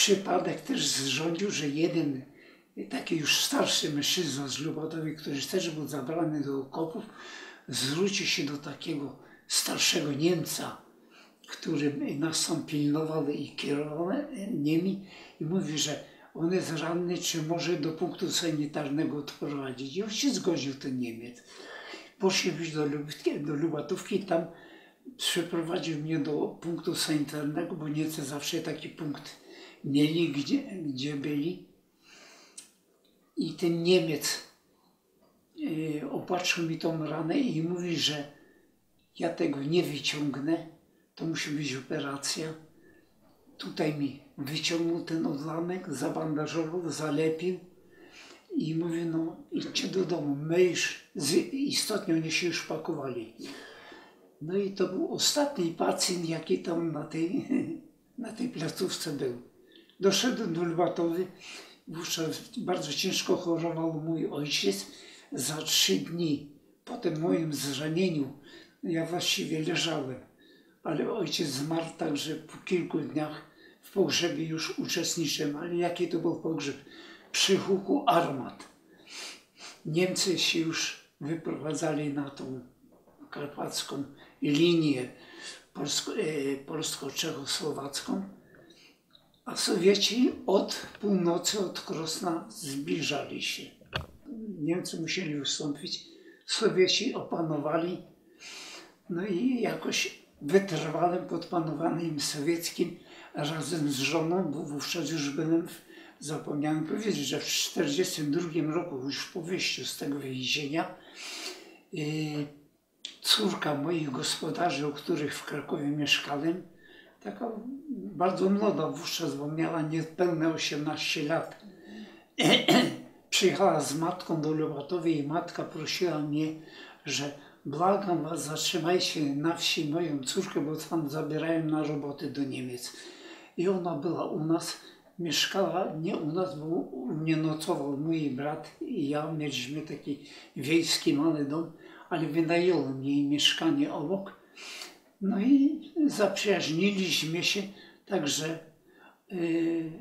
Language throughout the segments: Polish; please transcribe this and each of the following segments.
przypadek też zrządził, że jeden taki już starszy mężczyzna z Lubotowi, który też był zabrany do okopów, zwrócił się do takiego starszego Niemca, który nas tam pilnował i kierował nimi i mówi, że on jest ranny, czy może do punktu sanitarnego odprowadzić. I on się zgodził, ten Niemiec. Poszliśmy do, Lubitki, do Lubatówki, tam przeprowadził mnie do punktu sanitarnego, bo Niemcy zawsze taki punkt mieli, gdzie, gdzie byli. I ten Niemiec yy, opatrzył mi tą ranę i mówi, że ja tego nie wyciągnę, to musi być operacja. Tutaj mi wyciągnął ten odłamek, zabandażował, zalepił i mówi, no idźcie do domu, my już, istotnie oni się już pakowali. No i to był ostatni pacjent, jaki tam na tej, na tej placówce był. Doszedłem do Lubatowy, wówczas bardzo ciężko chorował mój ojciec. Za trzy dni po tym moim zranieniu ja właściwie leżałem, ale ojciec zmarł także po kilku dniach w pogrzebie już uczestniczyłem. Ale jaki to był pogrzeb? Przy huku armat. Niemcy się już wyprowadzali na tą karpacką linię e, polsko-czechosłowacką, a Sowieci od północy, od Krosna zbliżali się. Niemcy musieli ustąpić, Sowieci opanowali, no i jakoś wytrwałem pod panowaniem sowieckim razem z żoną, bo wówczas już byłem, zapomniałem powiedzieć, że w 1942 roku, już po wyjściu z tego więzienia, yy, córka moich gospodarzy, u których w Krakowie mieszkałem, taka bardzo młoda wówczas, bo miała niespełne 18 lat, przyjechała z matką do Lubatowi i matka prosiła mnie, że błagam was, zatrzymajcie na wsi moją córkę, bo tam zabierają na roboty do Niemiec. I ona była u nas, mieszkała nie u nas, bo u mnie nocował mój brat i ja. Mieliśmy taki wiejski mały dom, ale wynająłem jej mieszkanie obok. No i zaprzyjaźniliśmy się, także yy,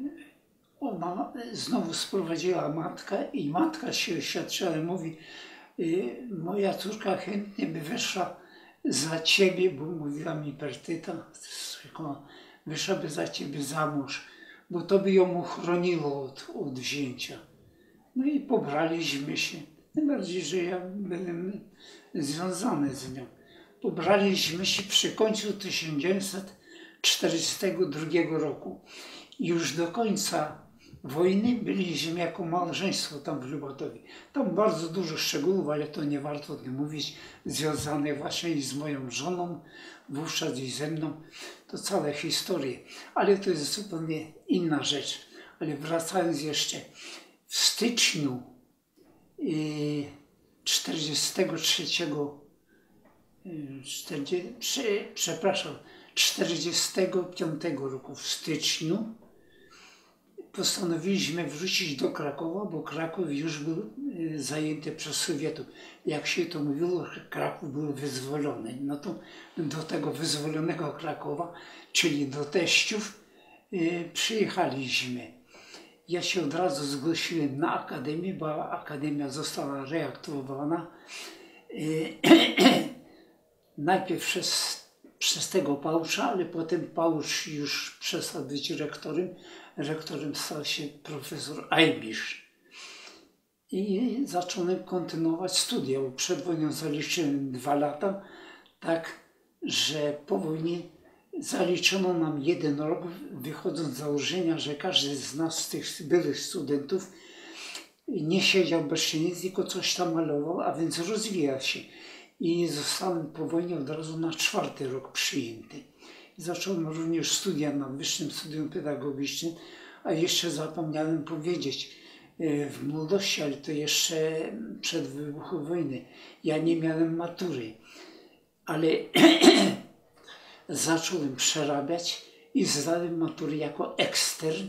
ona znowu sprowadziła matkę i matka się oświadczyła i mówi, yy, moja córka chętnie by wyszła za ciebie, bo mówiła mi Pertyta, wyszłaby za ciebie za mąż, bo to by ją uchroniło od, od wzięcia. No i pobraliśmy się. Tym bardziej, że ja byłem związany z nią. Pobraliśmy się przy końcu 1942 roku. Już do końca wojny byliśmy jako małżeństwo tam w Lubatowie. Tam bardzo dużo szczegółów, ale to nie warto o tym mówić, związanych właśnie z moją żoną, wówczas i ze mną. To całe historie, ale to jest zupełnie inna rzecz. Ale wracając jeszcze, w styczniu 43, 40, przepraszam, 45 roku w styczniu postanowiliśmy wrócić do Krakowa, bo Kraków już był y, zajęty przez Sowietów. Jak się to mówiło, Kraków był wyzwolony. No to do tego wyzwolonego Krakowa, czyli do teściów, y, przyjechaliśmy. Ja się od razu zgłosiłem na akademię, bo akademia została reaktywowana. Najpierw przez, przez tego Pałusza, ale potem Pałusz już przestał być rektorem rektorem stał się profesor Ajbisz. I zacząłem kontynuować studia. Przed wojną zaliczyłem dwa lata, tak, że po wojnie zaliczono nam jeden rok, wychodząc z założenia, że każdy z nas, z tych byłych studentów, nie siedział bezczynnie, tylko coś tam malował, a więc rozwija się. I zostałem po wojnie od razu na czwarty rok przyjęty. Zacząłem również studia na Wyższym Studium Pedagogicznym, a jeszcze zapomniałem powiedzieć, e, w młodości, ale to jeszcze przed wybuchem wojny, ja nie miałem matury, ale zacząłem przerabiać i zdałem matury jako ekstern.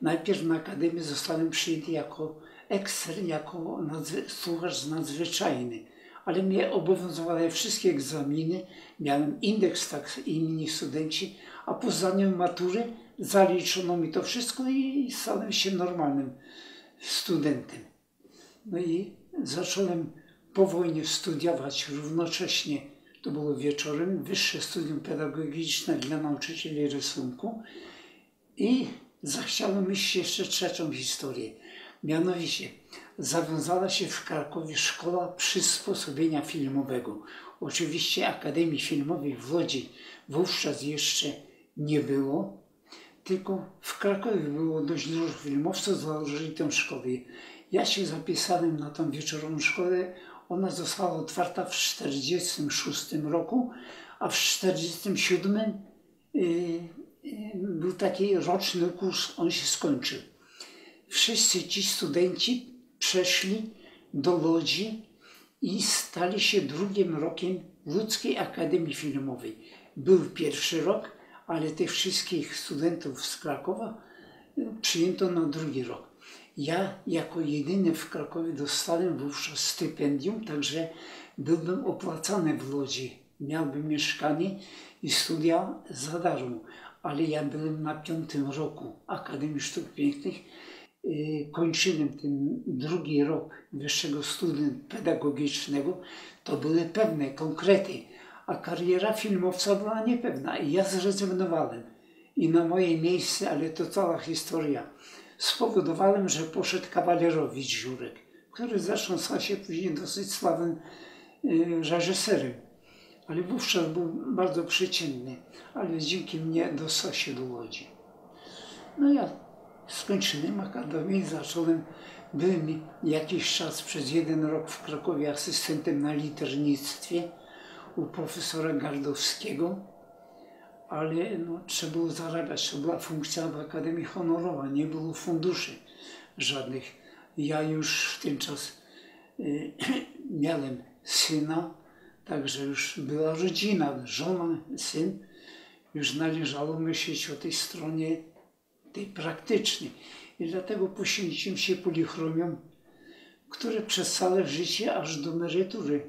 Najpierw na akademię zostałem przyjęty jako ekstern, jako słuchacz nadzwyczajny ale mnie obowiązywały wszystkie egzaminy, miałem indeks tak inni studenci, a po zdaniu matury zaliczono mi to wszystko i stałem się normalnym studentem. No i zacząłem po wojnie studiować równocześnie, to było wieczorem, wyższe studium pedagogiczne dla nauczycieli rysunku i zachciałem iść jeszcze trzecią historię. Mianowicie zawiązała się w Krakowie szkoła przysposobienia filmowego. Oczywiście Akademii Filmowej w Łodzi wówczas jeszcze nie było, tylko w Krakowie było dość dużo filmowców, założyli tę szkołę. Ja się zapisałem na tą wieczorową szkołę. Ona została otwarta w 1946 roku, a w 1947 y, y, był taki roczny kurs, on się skończył. Wszyscy ci studenci przeszli do Łodzi i stali się drugim rokiem Łódzkiej Akademii Filmowej. Był pierwszy rok, ale tych wszystkich studentów z Krakowa y, przyjęto na drugi rok. Ja jako jedyny w Krakowie dostałem wówczas stypendium, także byłbym opłacany w Łodzi. Miałbym mieszkanie i studia za darmo, ale ja byłem na piątym roku Akademii Sztuk Pięknych. Y, kończyłem ten drugi rok wyższego studium pedagogicznego. To były pewne konkrety, a kariera filmowca była niepewna i ja zrezygnowałem. I na moje miejsce, ale to cała historia spowodowałem, że poszedł kawalerowicz Żurek, który zresztą stał się później dosyć sławnym y, reżyserem. Ale wówczas był bardzo przeciętny, ale dzięki mnie dostał się do Łodzi. No ja skończyłem akademię zacząłem, byłem jakiś czas przez jeden rok w Krakowie asystentem na liternictwie u profesora Gardowskiego ale no, trzeba było zarabiać. To była funkcja w Akademii Honorowa, nie było funduszy żadnych. Ja już w ten czas y, miałem syna, także już była rodzina, żona, syn. Już należało myśleć o tej stronie tej praktycznej. I dlatego poświęciłem się polichromiom, które przez całe życie aż do emerytury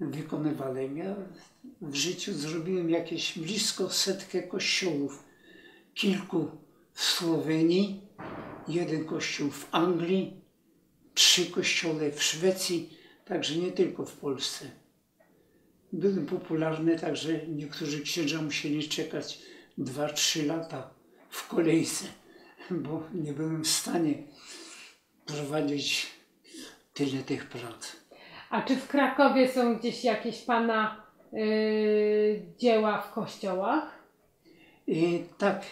wykonywałem. Ja w życiu zrobiłem jakieś blisko setkę kościołów. Kilku w Słowenii, jeden kościół w Anglii, trzy kościoły w Szwecji, także nie tylko w Polsce. Byłem popularny, także niektórzy księża musieli czekać 2-3 lata w kolejce, bo nie byłem w stanie prowadzić tyle tych prac. A czy w Krakowie są gdzieś jakieś Pana yy, dzieła w kościołach? I tak,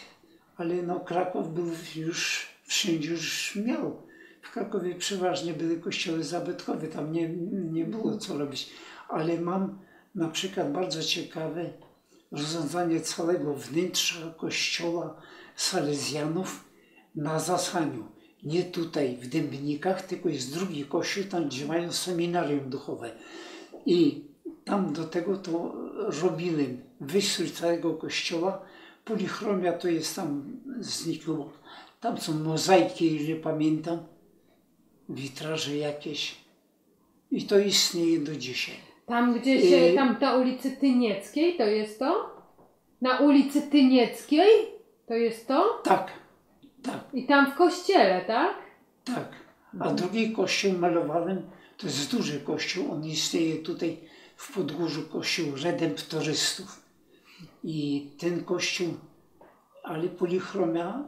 ale no Kraków był już, wszędzie już miał. W Krakowie przeważnie były kościoły zabytkowe, tam nie, nie było co robić. Ale mam na przykład bardzo ciekawe rozwiązanie całego wnętrza kościoła Salezjanów na Zasaniu nie tutaj w Dębnikach, tylko jest drugi kościół, tam gdzie mają seminarium duchowe. I tam do tego to robiłem wystrój całego kościoła. Polichromia to jest tam znikło. Tam są mozaiki, ile pamiętam, witraże jakieś. I to istnieje do dzisiaj. Tam gdzieś, I... tam na ulicy Tynieckiej to jest to? Na ulicy Tynieckiej to jest to? Tak. Tak. I tam w kościele, tak? Tak. A drugi kościół malowałem, to jest duży kościół, on istnieje tutaj w Podgórzu, kościół redemptorystów. I ten kościół, ale polichromia,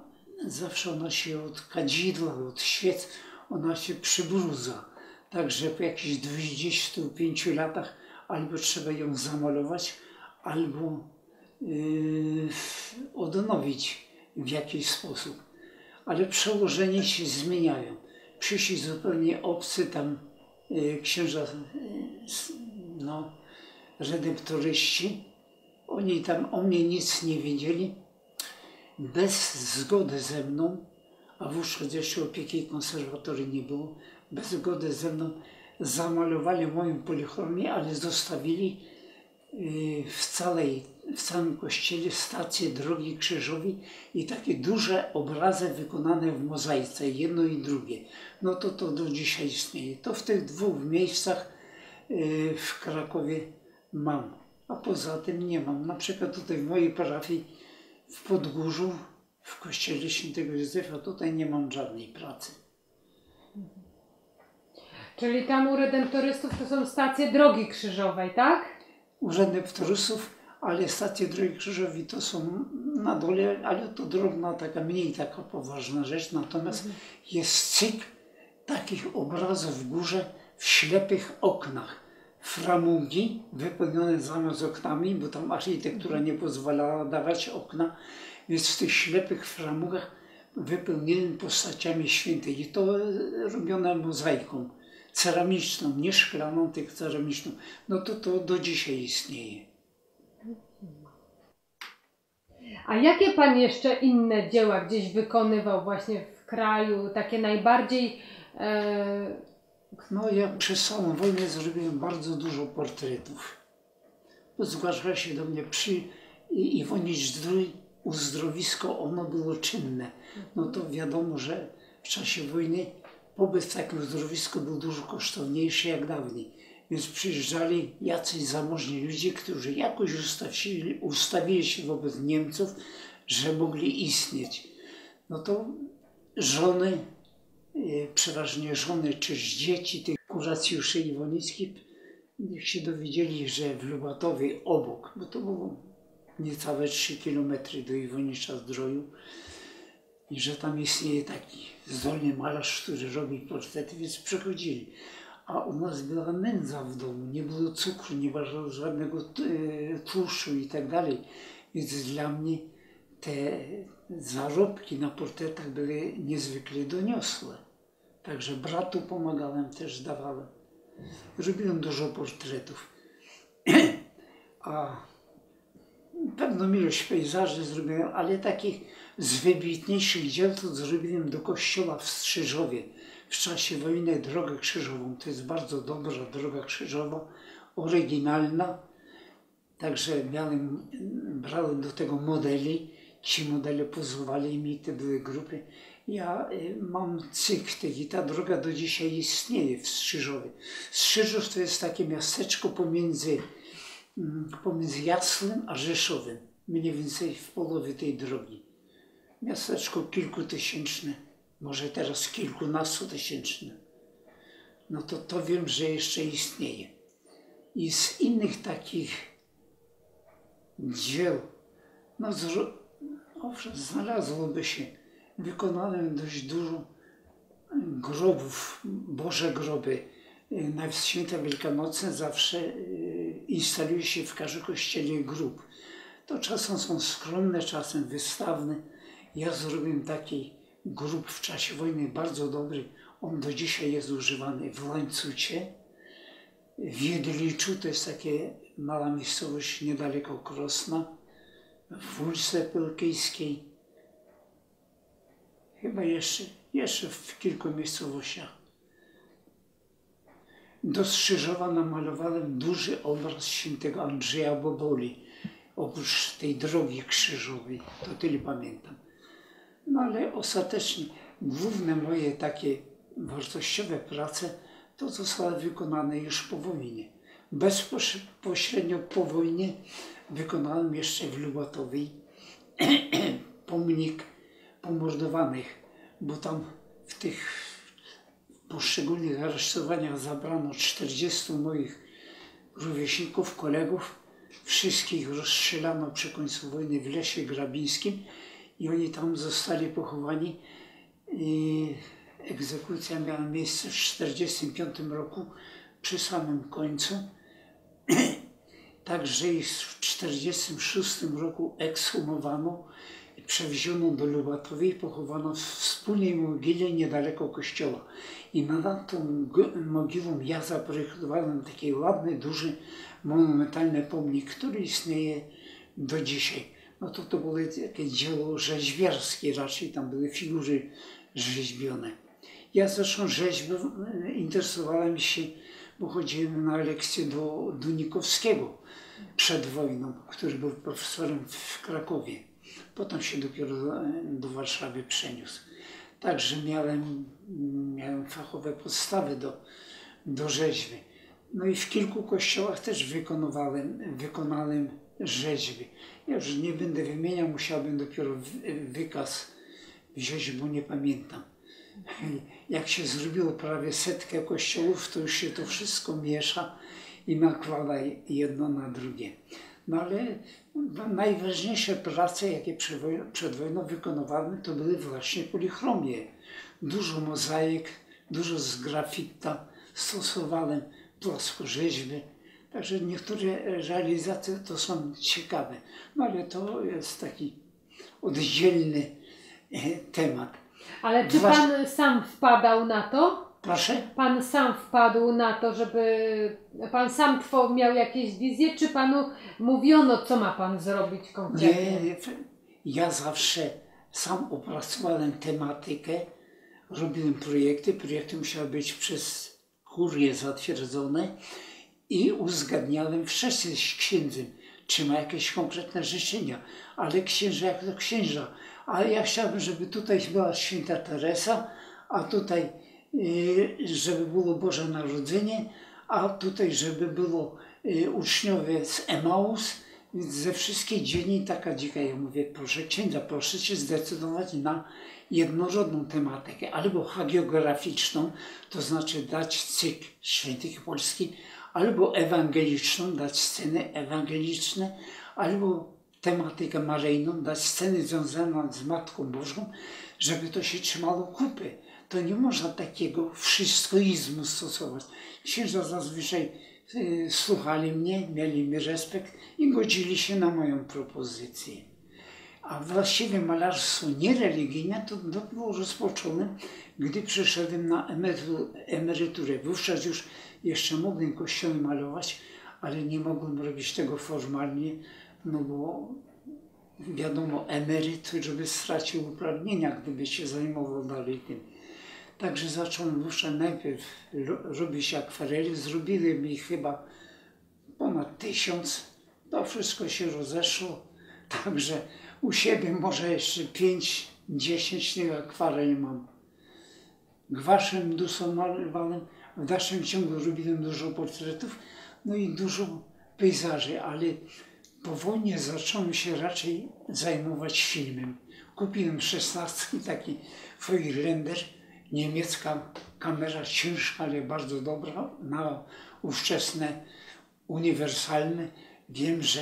zawsze ona się od kadzidła, od świec, ona się przybrudza. Także po jakichś 25 latach albo trzeba ją zamalować, albo odnowić w jakiś sposób ale przełożenie się zmieniają. Przyszli zupełnie obcy tam y, księża, y, no, redemptoryści. Oni tam o mnie nic nie wiedzieli. Bez zgody ze mną, a wówczas jeszcze opieki konserwatorii nie było, bez zgody ze mną zamalowali moją polichromię, ale zostawili y, w całej w całym kościele stację drogi krzyżowej i takie duże obrazy wykonane w mozaice, jedno i drugie. No to to do dzisiaj istnieje. To w tych dwóch miejscach y, w Krakowie mam, a poza tym nie mam. Na przykład tutaj w mojej parafii w Podgórzu w kościele świętego Józefa. Tutaj nie mam żadnej pracy. Czyli tam u redemptorystów to są stacje drogi krzyżowej, tak? U redemptorystów, ale stacje drogi krzyżowej to są na dole, ale to drobna, taka mniej taka poważna rzecz. Natomiast jest cykl takich obrazów w górze w ślepych oknach. Framugi wypełnione zamiast oknami, bo tam architektura nie pozwalała dawać okna, więc w tych ślepych framugach wypełnione postaciami świętych. I to robione mozaiką ceramiczną, nie szklaną, tylko ceramiczną. No to to do dzisiaj istnieje. A jakie Pan jeszcze inne dzieła gdzieś wykonywał właśnie w kraju, takie najbardziej... E... No ja przez całą wojnę zrobiłem bardzo dużo portretów. Zgłaszała się do mnie przy Iwonicz II uzdrowisko, ono było czynne. No to wiadomo, że w czasie wojny pobyt w takim uzdrowisku był dużo kosztowniejszy jak dawniej. Więc przyjeżdżali jacyś zamożni ludzie, którzy jakoś ustawili, ustawili się wobec Niemców, że mogli istnieć. No to żony, e, przeważnie żony czy dzieci tych kuracjuszy iwonickich, niech się dowiedzieli, że w Lubatowie obok, bo to było niecałe 3 kilometry do Iwonicza Zdroju, i że tam istnieje taki zdolny malarz, który robi portrety, więc przychodzili. A u nas była nędza w domu, nie było cukru, nie było żadnego tłuszczu i tak dalej. Więc dla mnie te zarobki na portretach były niezwykle doniosłe. Także bratu pomagałem, też dawałem. Robiłem dużo portretów. A pewną ilość pejzaży zrobiłem, ale takich z wybitniejszych dzieł to zrobiłem do kościoła w Strzyżowie w czasie wojny drogę krzyżową. To jest bardzo dobra droga krzyżowa, oryginalna. Także miałem, brałem do tego modeli. Ci modele pozwalali mi, te były grupy. Ja y, mam cykl i ta droga do dzisiaj istnieje w Strzyżowie. Strzyżów to jest takie miasteczko pomiędzy, mm, pomiędzy Jasłem a Rzeszowem. Mniej więcej w połowie tej drogi miasteczko kilkutysięczne, może teraz kilkunastotysięczne, no to to wiem, że jeszcze istnieje. I z innych takich dzieł, no owszem, znalazłoby się, wykonałem dość dużo grobów, Boże groby. Na święta wielkanocne zawsze y, instaluje się w każdym kościele grób. To czasem są skromne, czasem wystawne, ja zrobiłem taki grup w czasie wojny bardzo dobry. On do dzisiaj jest używany w Łańcucie. W Jedliczu to jest takie mała miejscowość niedaleko Krosna. W Wólce Pelkejskiej. Chyba jeszcze, jeszcze w kilku miejscowościach. Do Strzyżowa namalowałem duży obraz świętego Andrzeja Boboli. Oprócz tej drogi krzyżowej, to tyle pamiętam. No ale ostatecznie główne moje takie wartościowe prace to zostały wykonane już po wojnie. Bezpośrednio po wojnie wykonałem jeszcze w Lubatowej pomnik pomordowanych, bo tam w tych poszczególnych aresztowaniach zabrano 40 moich rówieśników, kolegów. Wszystkich rozstrzelano przy końcu wojny w Lesie Grabińskim i oni tam zostali pochowani. I egzekucja miała miejsce w 1945 roku przy samym końcu. Także ich w 1946 roku ekshumowano przewieziono do Lubatowi i pochowano w wspólnej mogile niedaleko kościoła. I nad tą mogiłą ja zaprojektowałem taki ładny, duży, monumentalny pomnik, który istnieje do dzisiaj no to to było jakieś dzieło rzeźbiarskie raczej, tam były figury rzeźbione. Ja zresztą rzeźbą e, interesowałem się, bo chodziłem na lekcję do Dunikowskiego przed wojną, który był profesorem w Krakowie. Potem się dopiero do, do Warszawy przeniósł. Także miałem, miałem fachowe podstawy do, do rzeźby. No i w kilku kościołach też wykonywałem, wykonałem rzeźby. Ja już nie będę wymieniał, musiałbym dopiero wykaz wziąć, bo nie pamiętam. Jak się zrobiło prawie setkę kościołów, to już się to wszystko miesza i nakłada jedno na drugie. No ale najważniejsze prace, jakie przed wojną wykonywałem, to były właśnie polichromie. Dużo mozaik, dużo z grafita stosowałem, płaskorzeźby. Także niektóre realizacje to są ciekawe, no ale to jest taki oddzielny e, temat. Ale czy pan sam wpadał na to? Proszę? Pan sam wpadł na to, żeby. Pan sam miał jakieś wizje, czy panu mówiono, co ma pan zrobić konkretnie? Nie, ja zawsze sam opracowałem tematykę, robiłem projekty. Projekty musiały być przez kurię zatwierdzone i uzgadniałem wcześniej z księdzem, czy ma jakieś konkretne życzenia. Ale księża jak to księża. Ale ja chciałbym, żeby tutaj była święta Teresa, a tutaj żeby było Boże Narodzenie, a tutaj, żeby było y, uczniowie z Emaus, więc ze wszystkich dzielnic taka dzika. Ja mówię, proszę księdza, proszę się zdecydować na jednorodną tematykę, albo hagiograficzną, to znaczy dać cykl świętych polskich, albo ewangeliczną, dać sceny ewangeliczne, albo tematykę maryjną, dać sceny związane z Matką Bożą, żeby to się trzymało kupy to nie można takiego wszystkoizmu stosować. Księża zazwyczaj y, słuchali mnie, mieli mi respekt i godzili się na moją propozycję. A właściwie malarstwo niereligijne to było rozpoczęte, gdy przyszedłem na emeryturę. Wówczas już jeszcze mogłem kościoły malować, ale nie mogłem robić tego formalnie, no bo wiadomo, emeryt, żeby stracił uprawnienia, gdyby się zajmował dalej tym. Także zacząłem wówczas najpierw robić akwarele. Zrobiłem ich chyba ponad tysiąc. To wszystko się rozeszło. Także u siebie może jeszcze pięć, dziesięć tych akwareli mam. Gwaszem dużo malowałem. W dalszym ciągu robiłem dużo portretów, no i dużo pejzaży, ale po wojnie zacząłem się raczej zajmować filmem. Kupiłem szesnastki, taki Feuerländer, niemiecka kamera ciężka, ale bardzo dobra, na ówczesne, uniwersalne. Wiem, że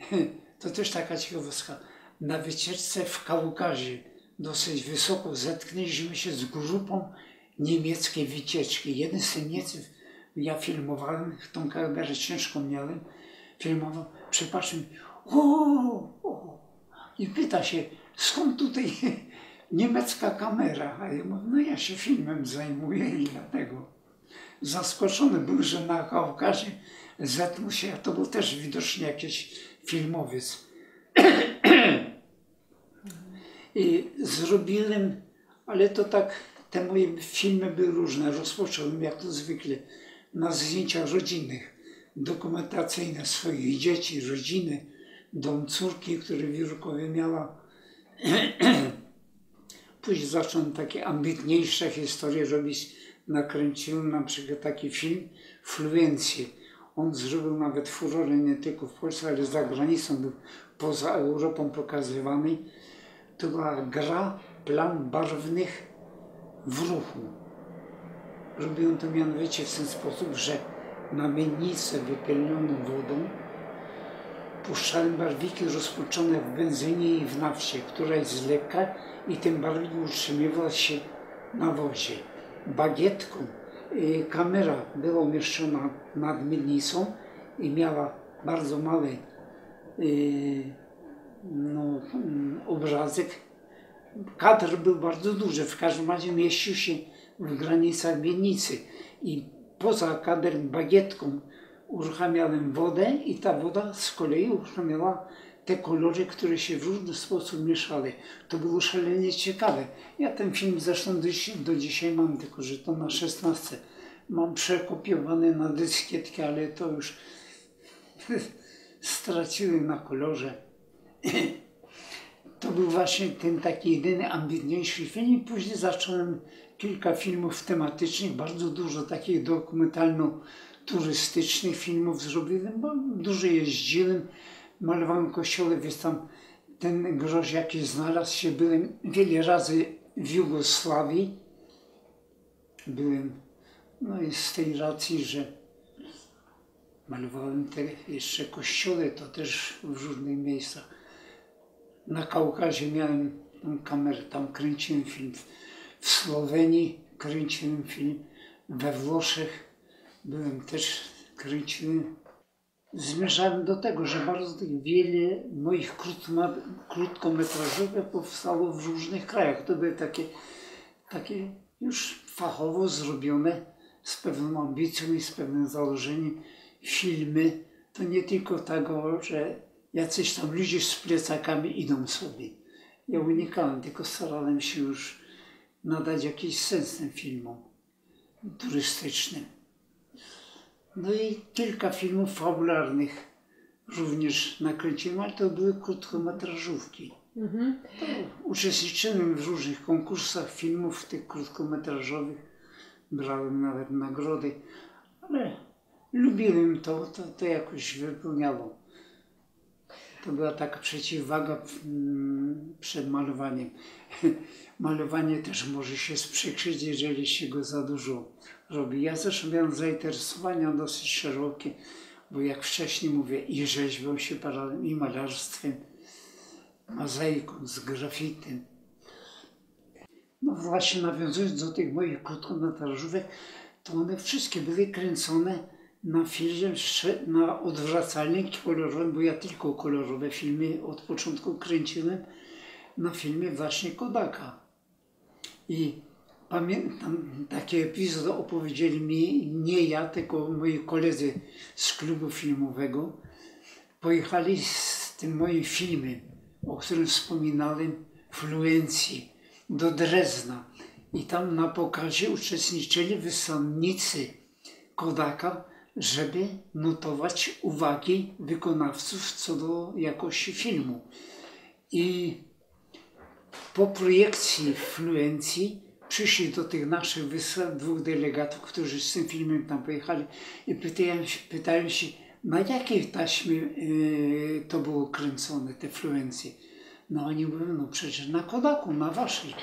to też taka ciekawostka. Na wycieczce w Kaukazie dosyć wysoko zetknęliśmy się z grupą niemieckiej wycieczki. Jeden z Niemców, ja filmowałem, tą kamerę ciężką miałem, filmował, przypatrzył mi, o, o, i pyta się, skąd tutaj niemiecka kamera. A ja mówię, no ja się filmem zajmuję i dlatego. Zaskoczony był, że na Kaukazie zetknął się, a to był też widocznie jakiś filmowiec. I zrobiłem, ale to tak, te moje filmy były różne. Rozpocząłem, jak to zwykle, na zdjęciach rodzinnych, dokumentacyjne swoich dzieci, rodziny, dom córki, który w Jurkowie miała Później zacząłem takie ambitniejsze historie robić. Nakręciłem na przykład taki film Fluencje. On zrobił nawet furorę nie tylko w Polsce, ale za granicą, był poza Europą pokazywany. To była gra plan barwnych w ruchu. Robiłem to mianowicie w ten sposób, że na miennicę wypełnioną wodą puszczałem barwiki rozpuszczone w benzynie i w nafcie, która jest lekka i ten barwnik utrzymywał się na wozie. Bagietką y, kamera była umieszczona nad miednicą i miała bardzo mały y, no, mm, obrazek. Kadr był bardzo duży, w każdym razie mieścił się w granicach miednicy i poza kadrem bagietką uruchamiałem wodę i ta woda z kolei uruchamiała te kolory, które się w różny sposób mieszały. To było szalenie ciekawe. Ja ten film zresztą do, do dzisiaj mam, tylko że to na 16. Mam przekopiowany na dyskietkę, ale to już straciłem na kolorze. To był właśnie ten taki jedyny ambitniejszy film i później zacząłem kilka filmów tematycznych, bardzo dużo takich dokumentalno-turystycznych filmów zrobiłem, bo dużo jeździłem malowałem kościoły, więc tam ten groź jakiś znalazł się. Byłem wiele razy w Jugosławii. Byłem, no i z tej racji, że malowałem te jeszcze kościoły, to też w różnych miejscach. Na Kaukazie miałem tą kamerę, tam kręciłem film. W Słowenii kręciłem film, we Włoszech byłem też, kręciłem. Zmierzałem do tego, że bardzo wiele moich krótkometrażowych powstało w różnych krajach. To były takie, takie już fachowo zrobione, z pewną ambicją i z pewnym założeniem filmy. To nie tylko tego, że jacyś tam ludzie z plecakami idą sobie. Ja unikałem, tylko starałem się już nadać jakiś sens tym filmom turystycznym. No i kilka filmów fabularnych również nakręciłem, ale to były krótkometrażówki. Mhm. Uczestniczyłem w różnych konkursach filmów tych krótkometrażowych. Brałem nawet nagrody, ale lubiłem to, to, to jakoś wypełniało. To była taka przeciwwaga mm, przed malowaniem. Malowanie też może się sprzykrzyć, jeżeli się go za dużo robi. Ja zresztą miałem zainteresowania dosyć szerokie, bo jak wcześniej mówię, i rzeźbą się parałem, i malarstwem, mozaiką, z grafitem. No właśnie nawiązując do tych moich krótkometrażówek, to one wszystkie były kręcone na filmie, na odwracalnym kolorowym, bo ja tylko kolorowe filmy od początku kręciłem, na filmie właśnie Kodaka. I pamiętam taki epizod opowiedzieli mi, nie ja, tylko moi koledzy z klubu filmowego. Pojechali z tym moim filmem, o którym wspominałem, Fluencji, do Drezna. I tam na pokazie uczestniczyli wysłannicy Kodaka, żeby notować uwagi wykonawców co do jakości filmu. I po projekcji Fluencji przyszli do tych naszych wysłan dwóch delegatów, którzy z tym filmem tam pojechali i pytają się, pytają się na jakiej taśmie y, to było kręcone, te Fluencje. No oni mówią, no przecież na Kodaku, na waszej.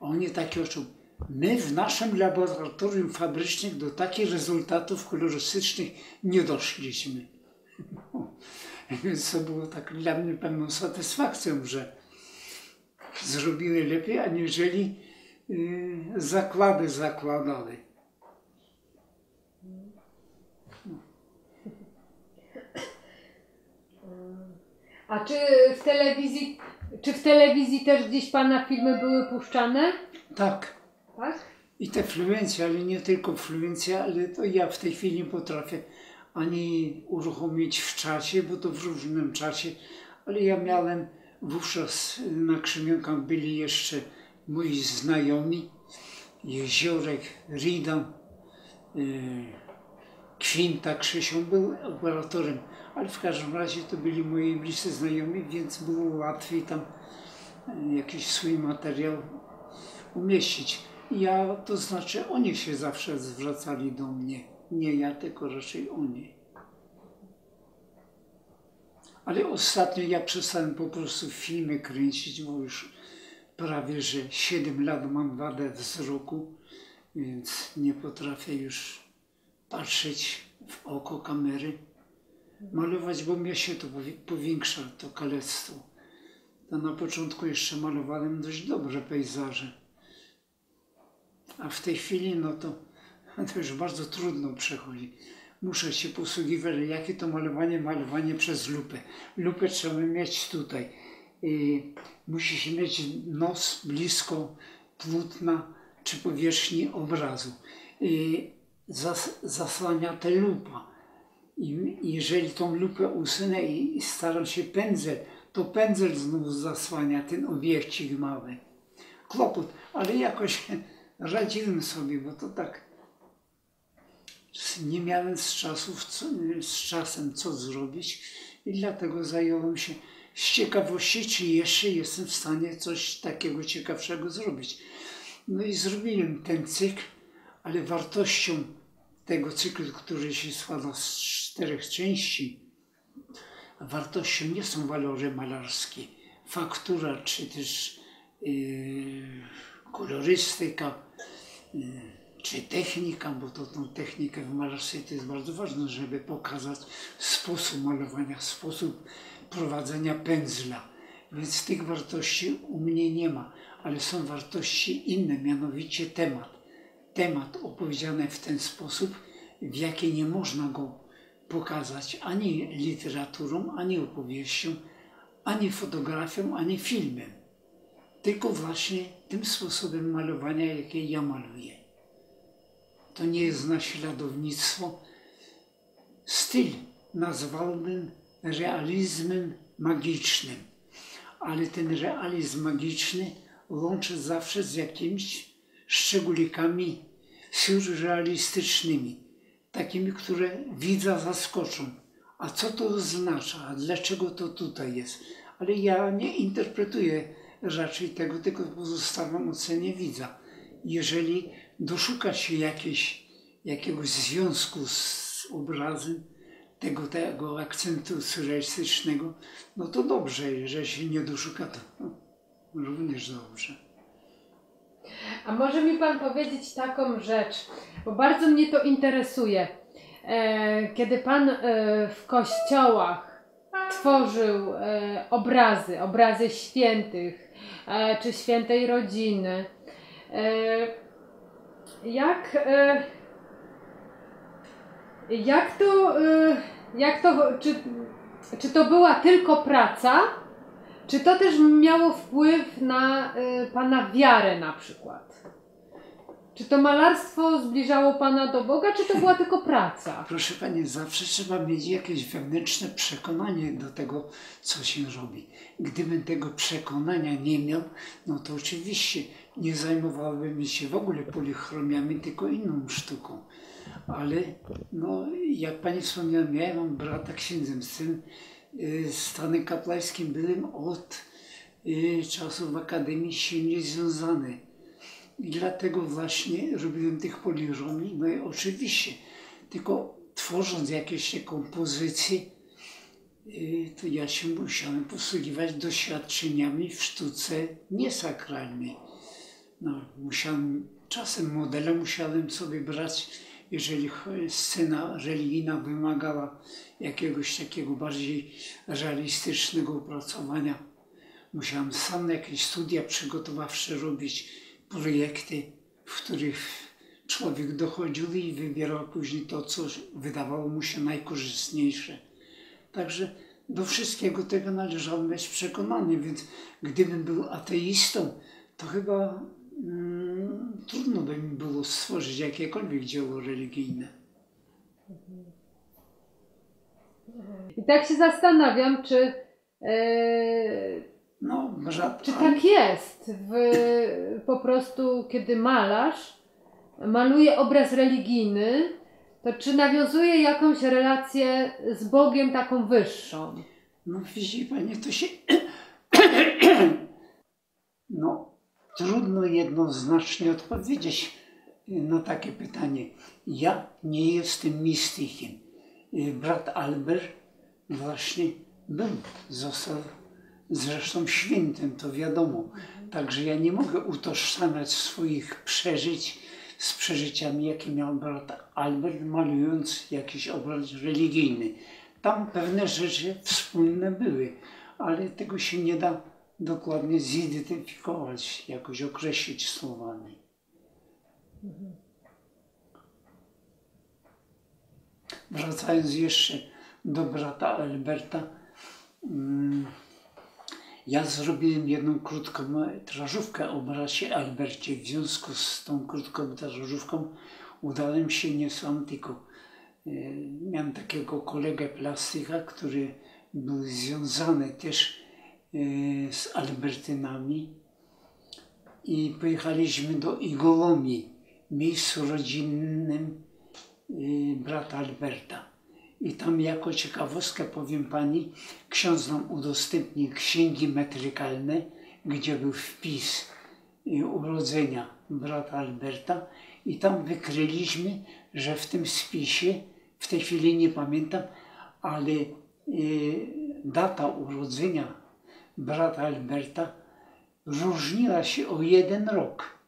Oni takie oczą, My w naszym laboratorium fabrycznym do takich rezultatów kolorystycznych nie doszliśmy. Więc to było tak dla mnie pewną satysfakcją, że zrobiły lepiej, aniżeli yy, zakłady zakładały. A czy w telewizji, czy w telewizji też gdzieś Pana filmy były puszczane? Tak. Tak? I te fluencje, ale nie tylko fluencja, ale to ja w tej chwili nie potrafię ani uruchomić w czasie, bo to w różnym czasie, ale ja miałem wówczas na Krzemionkach byli jeszcze moi znajomi, Jeziorek, Rida, yy, Kwinta Krzysią był operatorem, ale w każdym razie to byli moi bliscy znajomi, więc było łatwiej tam e, jakiś swój materiał umieścić. Ja, to znaczy oni się zawsze zwracali do mnie. Nie ja, tylko raczej oni. Ale ostatnio ja przestałem po prostu filmy kręcić, bo już prawie że 7 lat mam wadę wzroku, więc nie potrafię już patrzeć w oko kamery. Malować, bo mnie się to powiększa, to kalectwo. To na początku jeszcze malowałem dość dobrze pejzaże a w tej chwili no to, to już bardzo trudno przechodzi. Muszę się posługiwać, jakie to malowanie, malowanie przez lupę. Lupę trzeba mieć tutaj. I musi się mieć nos blisko płótna czy powierzchni obrazu. I zas, zasłania tę lupa. I jeżeli tą lupę usunę i, i staram się pędzel, to pędzel znów zasłania ten obiekcik mały. Kłopot, ale jakoś radziłem sobie, bo to tak nie miałem z, czasów, co, z czasem co zrobić i dlatego zająłem się z ciekawości, czy jeszcze jestem w stanie coś takiego ciekawszego zrobić. No i zrobiłem ten cykl, ale wartością tego cyklu, który się składa z czterech części, wartością nie są walory malarskie, faktura czy też yy, kolorystyka, czy technika, bo to tą technikę w malarstwie to jest bardzo ważne, żeby pokazać sposób malowania, sposób prowadzenia pędzla. Więc tych wartości u mnie nie ma, ale są wartości inne, mianowicie temat. Temat opowiedziany w ten sposób, w jaki nie można go pokazać ani literaturą, ani opowieścią, ani fotografią, ani filmem. Tylko właśnie tym sposobem malowania, jakie ja maluję. To nie jest naśladownictwo. Styl nazwałbym realizmem magicznym, ale ten realizm magiczny łączę zawsze z jakimiś szczególikami surrealistycznymi, takimi, które widza zaskoczą. A co to oznacza? A dlaczego to tutaj jest? Ale ja nie interpretuję raczej tego, tylko pozostawiam ocenie widza. Jeżeli doszuka się jakieś, jakiegoś związku z obrazem, tego, tego akcentu surrealistycznego, no to dobrze, jeżeli się nie doszuka, to no, również dobrze. A może mi Pan powiedzieć taką rzecz, bo bardzo mnie to interesuje. E, kiedy Pan e, w kościołach tworzył e, obrazy, obrazy świętych, czy świętej rodziny, jak, jak to, jak to, czy, czy to była tylko praca, czy to też miało wpływ na Pana wiarę na przykład? Czy to malarstwo zbliżało Pana do Boga, czy to była tylko praca? Proszę Pani, zawsze trzeba mieć jakieś wewnętrzne przekonanie do tego, co się robi. Gdybym tego przekonania nie miał, no to oczywiście nie zajmowałbym się w ogóle polichromiami, tylko inną sztuką. Ale no, jak Pani wspomniała, miałem brata księdzem, z tym Y, stanem kapłańskim byłem od y, czasów Akademii silnie związany. I dlatego właśnie robiłem tych poliżomi. No i oczywiście, tylko tworząc jakieś te kompozycje, y, to ja się musiałem posługiwać doświadczeniami w sztuce niesakralnej. No, musiałem, czasem modele musiałem sobie brać jeżeli scena religijna wymagała jakiegoś takiego bardziej realistycznego opracowania, musiałem sam jakieś studia przygotowawcze robić, projekty, w których człowiek dochodził i wybierał później to, co wydawało mu się najkorzystniejsze. Także do wszystkiego tego należało mieć przekonanie, więc gdybym był ateistą, to chyba Mm, trudno by mi było stworzyć jakiekolwiek dzieło religijne. I tak się zastanawiam, czy. Yy, no, Czy tak jest? W, po prostu, kiedy malarz maluje obraz religijny, to czy nawiązuje jakąś relację z Bogiem taką wyższą? No widzi Pani, to się... no, Trudno jednoznacznie odpowiedzieć na takie pytanie. Ja nie jestem mistykiem. Brat Albert właśnie był, został zresztą świętym, to wiadomo. Także ja nie mogę utożsamiać swoich przeżyć z przeżyciami, jakie miał brat Albert, malując jakiś obraz religijny. Tam pewne rzeczy wspólne były, ale tego się nie da dokładnie zidentyfikować, jakoś określić słowami. Wracając jeszcze do brata Alberta, mm, ja zrobiłem jedną krótkometrażówkę o bracie Albercie. W związku z tą krótkometrażówką udałem się nie sam, tylko e, miałem takiego kolegę plastyka, który był związany też Y, z Albertynami i pojechaliśmy do Igolomi, miejscu rodzinnym y, brata Alberta. I tam jako ciekawostkę powiem Pani, ksiądz nam udostępnił księgi metrykalne, gdzie był wpis y, urodzenia brata Alberta i tam wykryliśmy, że w tym spisie, w tej chwili nie pamiętam, ale data urodzenia brata Alberta różniła się o jeden rok.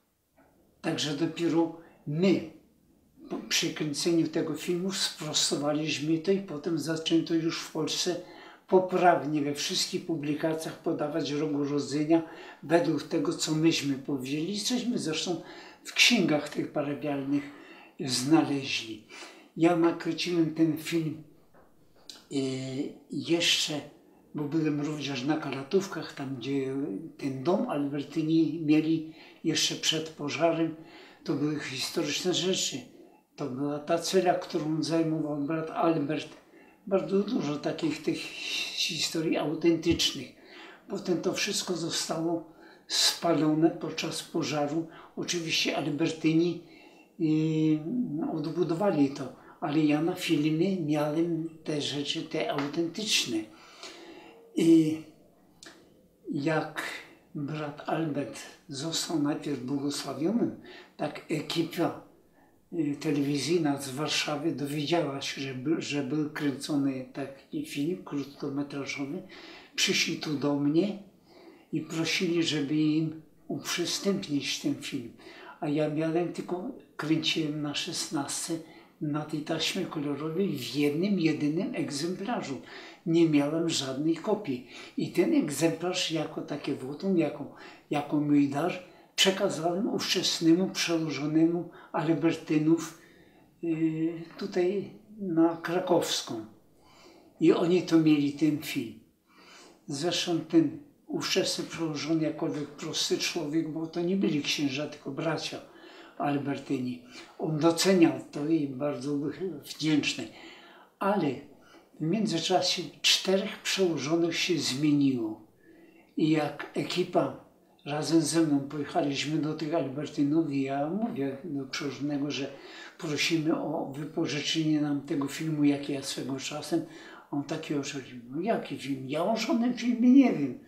Także dopiero my po przykręceniu tego filmu sprostowaliśmy to i potem zaczęto już w Polsce poprawnie we wszystkich publikacjach podawać rok urodzenia według tego, co myśmy powiedzieli, cośmy zresztą w księgach tych parabialnych znaleźli. Ja nakręciłem ten film e, jeszcze, bo byłem również na Kalatówkach, tam gdzie ten dom Albertyni mieli jeszcze przed pożarem. To były historyczne rzeczy. To była ta cela, którą zajmował brat Albert. Bardzo dużo takich tych historii autentycznych. Potem to wszystko zostało spalone podczas pożaru. Oczywiście Albertyni yy, odbudowali to, ale ja na filmie miałem te rzeczy, te autentyczne. I jak brat Albert został najpierw błogosławionym, tak ekipa telewizyjna z Warszawy dowiedziała się, że, był, że był kręcony taki film krótkometrażowy. Przyszli tu do mnie i prosili, żeby im uprzystępnić ten film. A ja miałem tylko, kręciłem na szesnastce na tej taśmie kolorowej w jednym, jedynym egzemplarzu. Nie miałem żadnej kopii. I ten egzemplarz jako takie wotum, jako, jako mój dar, przekazałem ówczesnemu przełożonemu Albertynów yy, tutaj na krakowską. I oni to mieli ten film. Zresztą ten ówczesny przełożony, jakkolwiek prosty człowiek, bo to nie byli księża, tylko bracia Albertyni. On doceniał to i bardzo był wdzięczny. Ale w międzyczasie czterech przełożonych się zmieniło. I jak ekipa razem ze mną pojechaliśmy do tych Albertynów i ja mówię do przełożonego, że prosimy o wypożyczenie nam tego filmu, jaki ja swego czasem. On taki oczywiście, no jaki film? Ja o żadnym filmie nie wiem.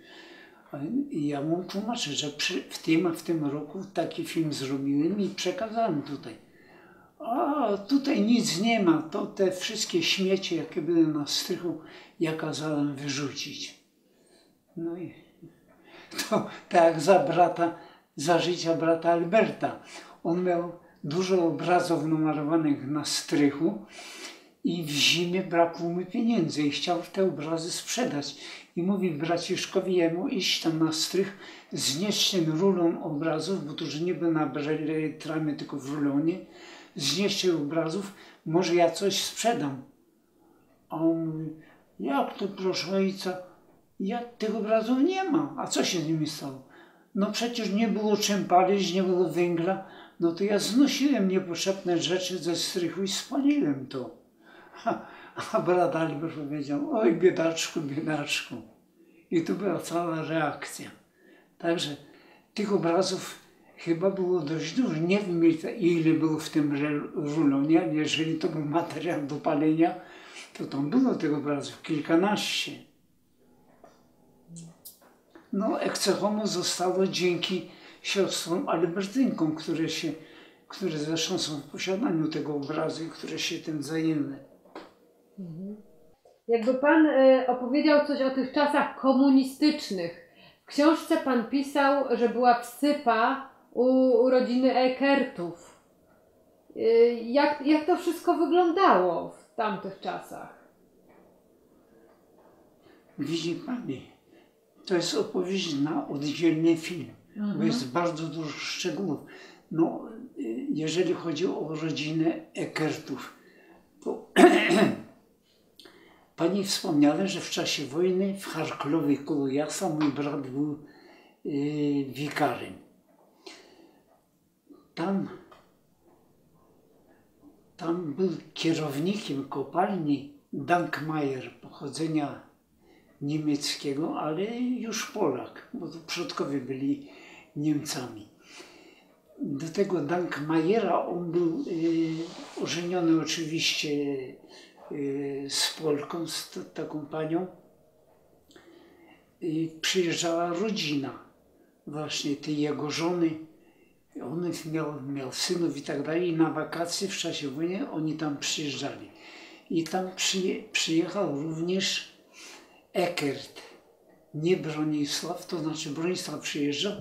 I ja mu tłumaczę, że przy, w, tym, w tym roku taki film zrobiłem i przekazałem tutaj. A tutaj nic nie ma, to te wszystkie śmiecie, jakie były na strychu, ja kazałem wyrzucić. No i to tak za brata, za życia brata Alberta. On miał dużo obrazów numerowanych na strychu i w zimie brakło mu pieniędzy i chciał te obrazy sprzedać. I mówi braciszkowi jemu iść tam na strych, znieść ten rulon obrazów, bo to że nie był na tramie, tylko w rulonie, znieść obrazów, może ja coś sprzedam. A on mówi, jak to proszę ojca, ja tych obrazów nie ma, a co się z nimi stało? No przecież nie było czym palić, nie było węgla, no to ja znosiłem niepotrzebne rzeczy ze strychu i spaliłem to. A brat Albert powiedział, oj biedaczku, biedaczku. I tu była cała reakcja. Także tych obrazów chyba było dość dużo. Nie wiem ile było w tym rulonie, jeżeli to był materiał do palenia, to tam było tych obrazów kilkanaście. No, Ecce Homo zostało dzięki siostrom Albertynkom, które się, które zresztą są w posiadaniu tego obrazu i które się tym zajęły. Mhm. Jakby Pan y, opowiedział coś o tych czasach komunistycznych. W książce Pan pisał, że była wsypa u, u rodziny Ekertów. Y, jak, jak to wszystko wyglądało w tamtych czasach? Widzi Pani, to jest opowieść na oddzielny film, mhm. bo jest bardzo dużo szczegółów. No, jeżeli chodzi o rodzinę Ekertów, to Pani wspomniała, że w czasie wojny w Charklowie koło Jasa mój brat był yy, wikarym. Tam, tam był kierownikiem kopalni Dankmajer pochodzenia niemieckiego, ale już Polak, bo to przodkowie byli Niemcami. Do tego Dankmajera on był yy, ożeniony oczywiście Y, z Polką, z taką panią. I przyjeżdżała rodzina właśnie tej jego żony. On miał, miał synów i tak dalej. I na wakacje w czasie wojny oni tam przyjeżdżali. I tam przyje, przyjechał również Ekert, nie Bronisław, to znaczy Bronisław przyjeżdżał,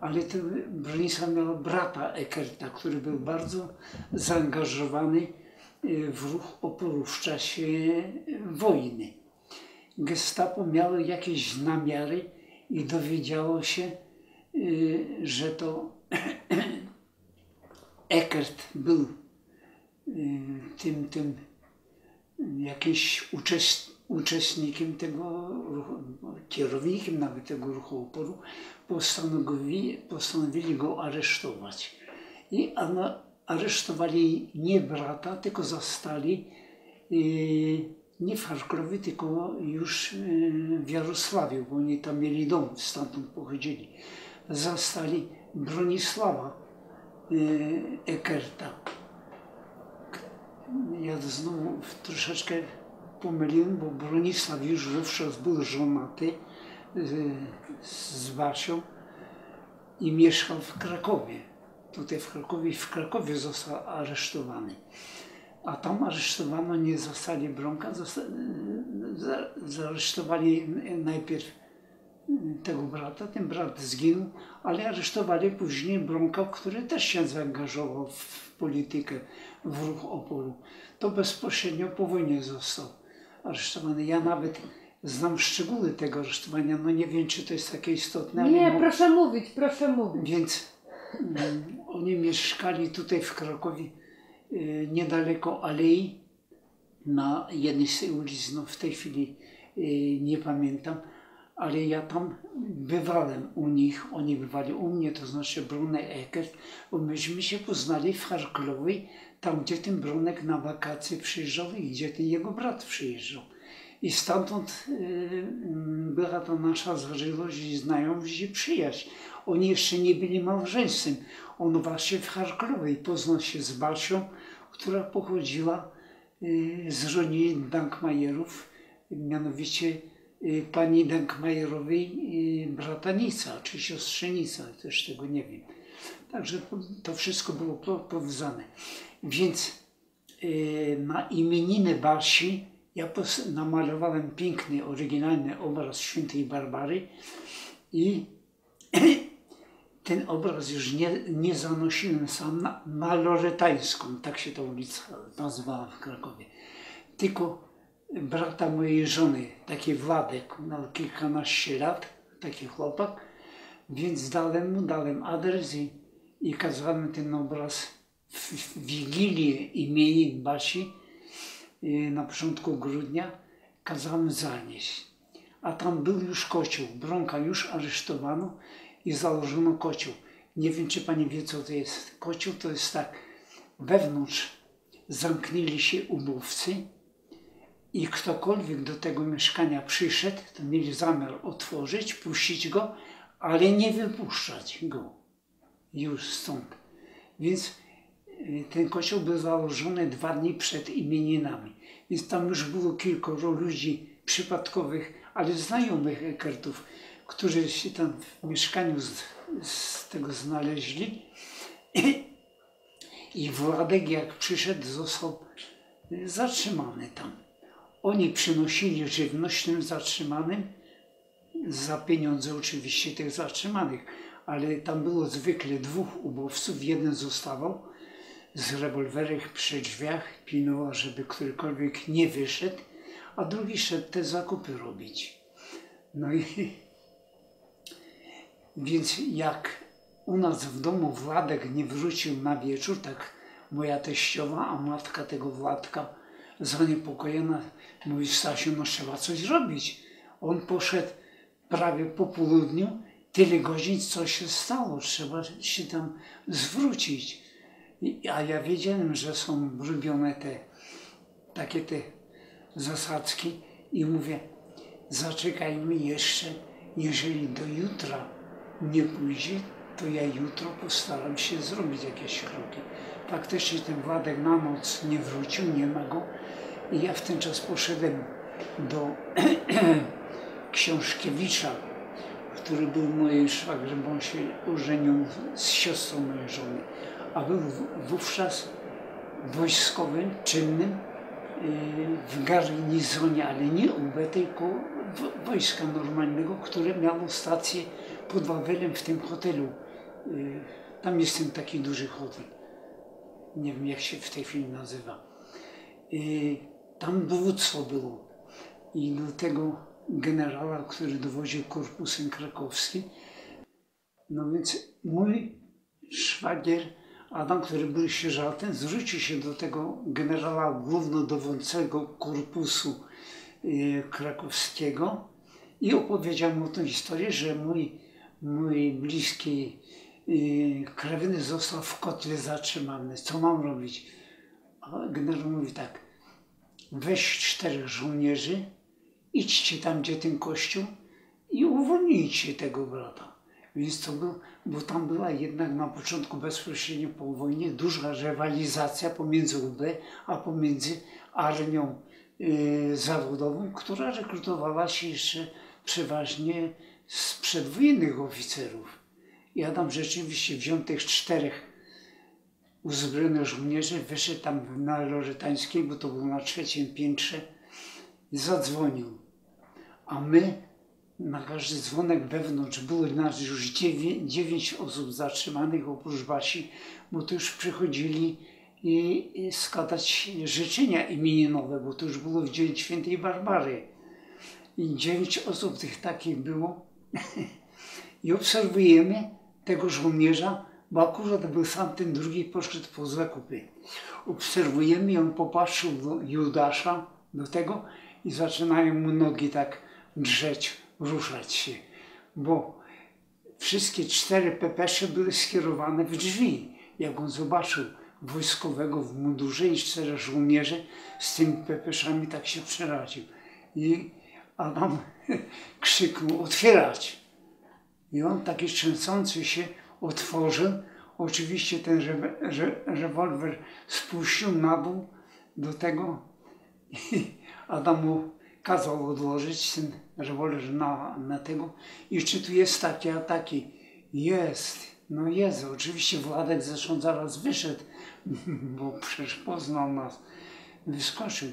ale ten Bronisław miał brata Ekerta, który był bardzo zaangażowany y, w ruch oporu w czasie wojny. Gestapo miało jakieś namiary i dowiedziało się, y, że to Ekert był tym, tym jakimś uczest, uczestnikiem tego ruchu, kierownikiem nawet tego ruchu oporu, postanowili, postanowili go aresztować. I aresztowali nie brata, tylko zastali y, nie w Charkowie, tylko już y, w Jarosławiu, bo oni tam mieli dom, stamtąd pochodzili. Zastali Bronisława y, Ekerta. Ja znowu troszeczkę pomyliłem, bo Bronisław już wówczas był żonaty y, z Basią i mieszkał w Krakowie. Tutaj w Krakowie, w Krakowie został aresztowany. A tam aresztowano, nie zostali Bronka, zosta, za, zaaresztowali najpierw tego brata, ten brat zginął, ale aresztowali później Bronka, który też się zaangażował w politykę, w ruch oporu. To bezpośrednio po wojnie został aresztowany. Ja nawet znam szczegóły tego aresztowania, no nie wiem, czy to jest takie istotne. ale Nie, mo- proszę mówić, proszę mówić. Więc mm, oni mieszkali tutaj w Krakowie, y, niedaleko Alei, na jednej z tej ulic, no w tej chwili y, nie pamiętam, ale ja tam bywałem u nich, oni bywali u mnie, to znaczy Brunek Eckert, bo myśmy się poznali w Charkowej, tam gdzie ten Brunek na wakacje przyjeżdżał i gdzie ten jego brat przyjeżdżał. I stamtąd y, mm, była to nasza zażyłość i znajomość i przyjaźń. Oni jeszcze nie byli małżeństwem. On właśnie w Charkowej poznał się z Basią, która pochodziła y, z rodziny Dankmajerów, mianowicie y, pani Dankmajerowej bratanica czy siostrzenica, też tego nie wiem. Także to, wszystko było po- powiązane. Więc y, na imieniny Basi ja namalowałem piękny, oryginalny obraz świętej Barbary i ten obraz już nie, nie zanosiłem sam na, na Loretańską, tak się ta ulica nazywała w Krakowie. Tylko brata mojej żony, taki Władek, miał kilkanaście lat, taki chłopak, więc dałem mu, dałem adres i, i kazałem ten obraz w, Wigilię imienin Basi y, na początku grudnia, kazałem zanieść. A tam był już kocioł, Bronka już aresztowano i założono kocioł. Nie wiem, czy pani wie, co to jest. Kocioł to jest tak, wewnątrz zamknęli się ubówcy i ktokolwiek do tego mieszkania przyszedł, to mieli zamiar otworzyć, puścić go, ale nie wypuszczać go już stąd. Więc ten kościół był założony dwa dni przed imieninami. Więc tam już było kilkoro ludzi przypadkowych, ale znajomych Ekertów, którzy się tam w mieszkaniu z, z tego znaleźli. I Władek jak przyszedł, został y, zatrzymany tam. Oni przynosili żywność tym zatrzymanym, za pieniądze oczywiście tych zatrzymanych, ale tam było zwykle dwóch ubowców, jeden zostawał z rewolwerem przy drzwiach, pilnował, żeby którykolwiek nie wyszedł, a drugi szedł te zakupy robić. No i więc jak u nas w domu Władek nie wrócił na wieczór, tak moja teściowa, a matka tego Władka zaniepokojona mówi Stasiu, no trzeba coś zrobić. On poszedł prawie po południu, tyle godzin, co się stało, trzeba się tam zwrócić. A ja wiedziałem, że są robione te takie te zasadzki i mówię, zaczekajmy jeszcze, jeżeli do jutra nie pójdzie, to ja jutro postaram się zrobić jakieś kroki. Faktycznie ten Władek na noc nie wrócił, nie ma go i ja w ten czas poszedłem do Książkiewicza, który był moim szwagrem, bo on się ożenił z siostrą mojej żony, a był wówczas wojskowym, czynnym yy, w garnizonie, ale nie UB, tylko wo- wojska normalnego, które miało stację pod Wawelem w tym hotelu. Y, Tam jest ten taki duży hotel. Nie wiem jak się w tej chwili nazywa. Y, Tam dowództwo było. I do tego generała, który dowodził korpusem krakowskim. No więc mój szwagier Adam, który był sierżantem, zwrócił się do tego generała głównodowodzącego korpusu y, krakowskiego i opowiedział mu tę historię, że mój, mój bliski y, krewny został w kotle zatrzymany. Co mam robić? A generał mówi tak, weź czterech żołnierzy, idźcie tam, gdzie ten kościół i uwolnijcie tego brata. Więc to był, bo tam była jednak na początku bezpośrednio po wojnie duża rywalizacja pomiędzy UB, a pomiędzy armią y, zawodową, która rekrutowała się jeszcze przeważnie z przedwojennych oficerów. I Adam rzeczywiście wziął tych czterech uzbrojonych żołnierzy, wyszedł tam na Loretańskiej, bo to było na trzecim piętrze, i zadzwonił. A my na każdy dzwonek wewnątrz było nas już dziewię- dziewięć osób zatrzymanych oprócz Basi, bo to już przychodzili i, i składać życzenia imieninowe, bo to już było w dzień świętej Barbary. I dziewięć osób tych takich było. I obserwujemy tego żołnierza, bo akurat był sam ten drugi, poszedł po zakupy. Obserwujemy i on popatrzył do Judasza, do tego i zaczynają mu nogi tak drzeć, ruszać się, bo wszystkie cztery pepesze były skierowane w drzwi. Jak on zobaczył wojskowego w mundurze i czterech żołnierzy z tymi pepeszami, tak się przeraził. I Adam krzyknął otwierać. I on taki trzęsący się otworzył. Oczywiście ten re, re, rewolwer spuścił na dół do tego i Adam mu kazał odłożyć ten rewolwer na, na tego. I czy tu jest takie ataki? Jest. No jest. Oczywiście Władek zresztą zaraz wyszedł, bo przecież poznał nas. Wyskoczył.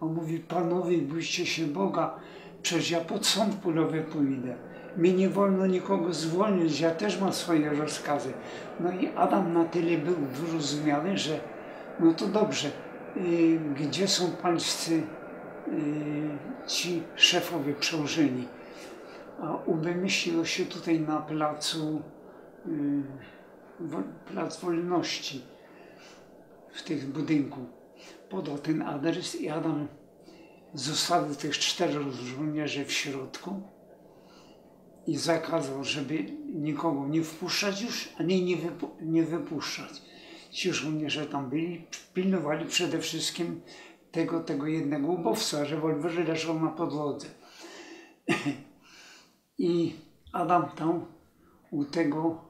On mówi, panowie, bójcie się Boga, przecież ja pod sąd polowy pójdę. Mi nie wolno nikogo zwolnić, ja też mam swoje rozkazy. No i Adam na tyle był wyrozumiały, że no to dobrze, gdzie są pańscy ci szefowie przełożeni? A wymyśliło się tutaj na placu, y, Plac Wolności, w tym budynku. Podał ten adres i Adam zostawił tych czterech żołnierzy w środku i zakazał, żeby nikogo nie wpuszczać już, ani nie, wypu- nie wypuszczać. Ci żołnierze tam byli, pilnowali przede wszystkim tego, tego jednego ubowca. Rewolwer leżał na podłodze. I Adam tam u tego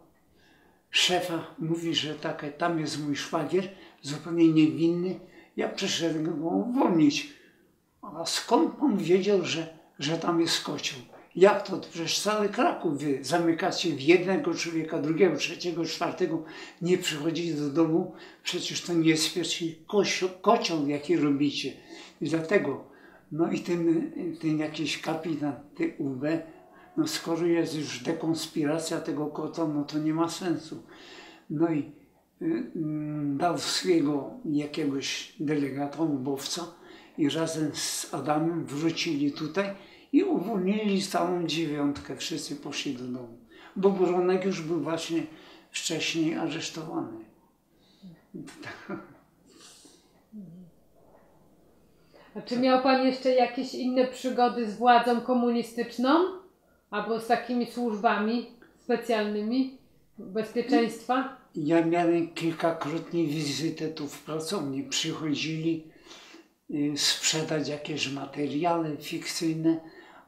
szefa mówi, że tak, tam jest mój szwagier, zupełnie niewinny. Ja przyszedłem go uwolnić. A skąd pan wiedział, że, że tam jest kocioł? Jak to? Przecież cały Kraków wy zamykacie w jednego człowieka, drugiego, trzeciego, czwartego, nie przychodzić do domu. Przecież to nie jest pierwszy kocioł, jaki robicie. I dlatego, no i ten, ten jakiś kapitan, ty UB, no skoro jest już dekonspiracja tego kota, no to nie ma sensu. No i y, mm, dał swojego jakiegoś delegata, ubowca i razem z Adamem wrócili tutaj i uwolnili całą dziewiątkę. Wszyscy poszli do domu. Bo Boronek już był właśnie wcześniej aresztowany. A czy miał Pan jeszcze jakieś inne przygody z władzą komunistyczną? Albo z takimi służbami specjalnymi bezpieczeństwa? Ja miałem kilkakrotnie wizytę tu w pracowni. Przychodzili y, sprzedać jakieś materiały fikcyjne,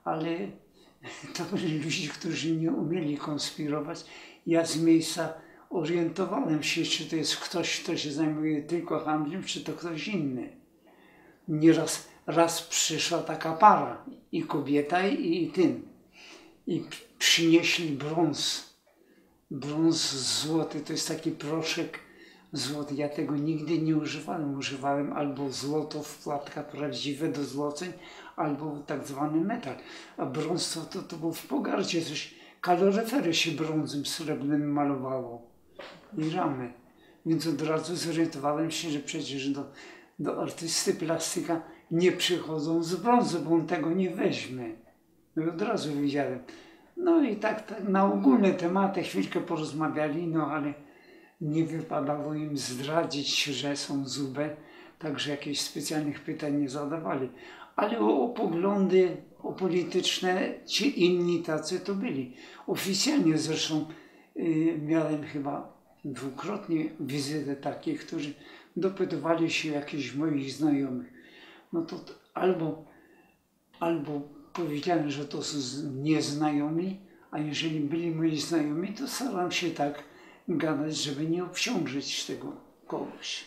ale to byli ludzie, którzy nie umieli konspirować. Ja z miejsca orientowałem się, czy to jest ktoś, kto się zajmuje tylko handlem, czy to ktoś inny. Nieraz raz przyszła taka para, i kobieta, i, i ten. I przynieśli brąz brąz złoty to jest taki proszek złoty. Ja tego nigdy nie używałem. Używałem albo złoto w prawdziwe do złoceń, albo tak zwany metal. A brąz to, to, to w pogardzie coś. Kaloryfery się brązem srebrnym malowało i ramy. Więc od razu zorientowałem się, że przecież do, do artysty plastyka nie przychodzą z brązu, bo on tego nie weźmie. No i od razu wiedziałem. No i tak, tak na ogólne tematy chwilkę porozmawiali, no ale nie wypadało im zdradzić, że są z UB, także jakichś specjalnych pytań nie zadawali. Ale o, o poglądy o polityczne ci inni tacy to byli. Oficjalnie zresztą y, miałem chyba dwukrotnie wizytę takich, którzy dopytywali się jakichś moich znajomych. No to albo, albo powiedziałem, że to są nieznajomi, a jeżeli byli moi znajomi, to staram się tak gadać, żeby nie obciążyć tego kogoś.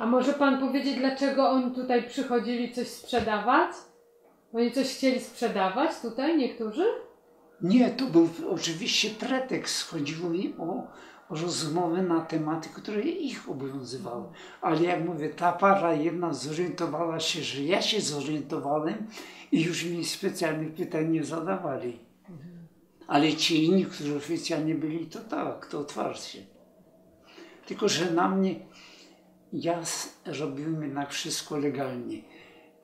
A może pan powiedzieć, dlaczego oni tutaj przychodzili coś sprzedawać? Oni coś chcieli sprzedawać tutaj, niektórzy? Nie, to był oczywiście pretekst. Chodziło mi o rozmowy na tematy, które ich obowiązywały. Ale jak mówię, ta para jedna zorientowała się, że ja się zorientowałem i już mi specjalnych pytań nie zadawali. Ale ci inni, którzy oficjalnie byli, to tak, to otwarcie. Tylko, że na mnie, ja robiłem jednak wszystko legalnie.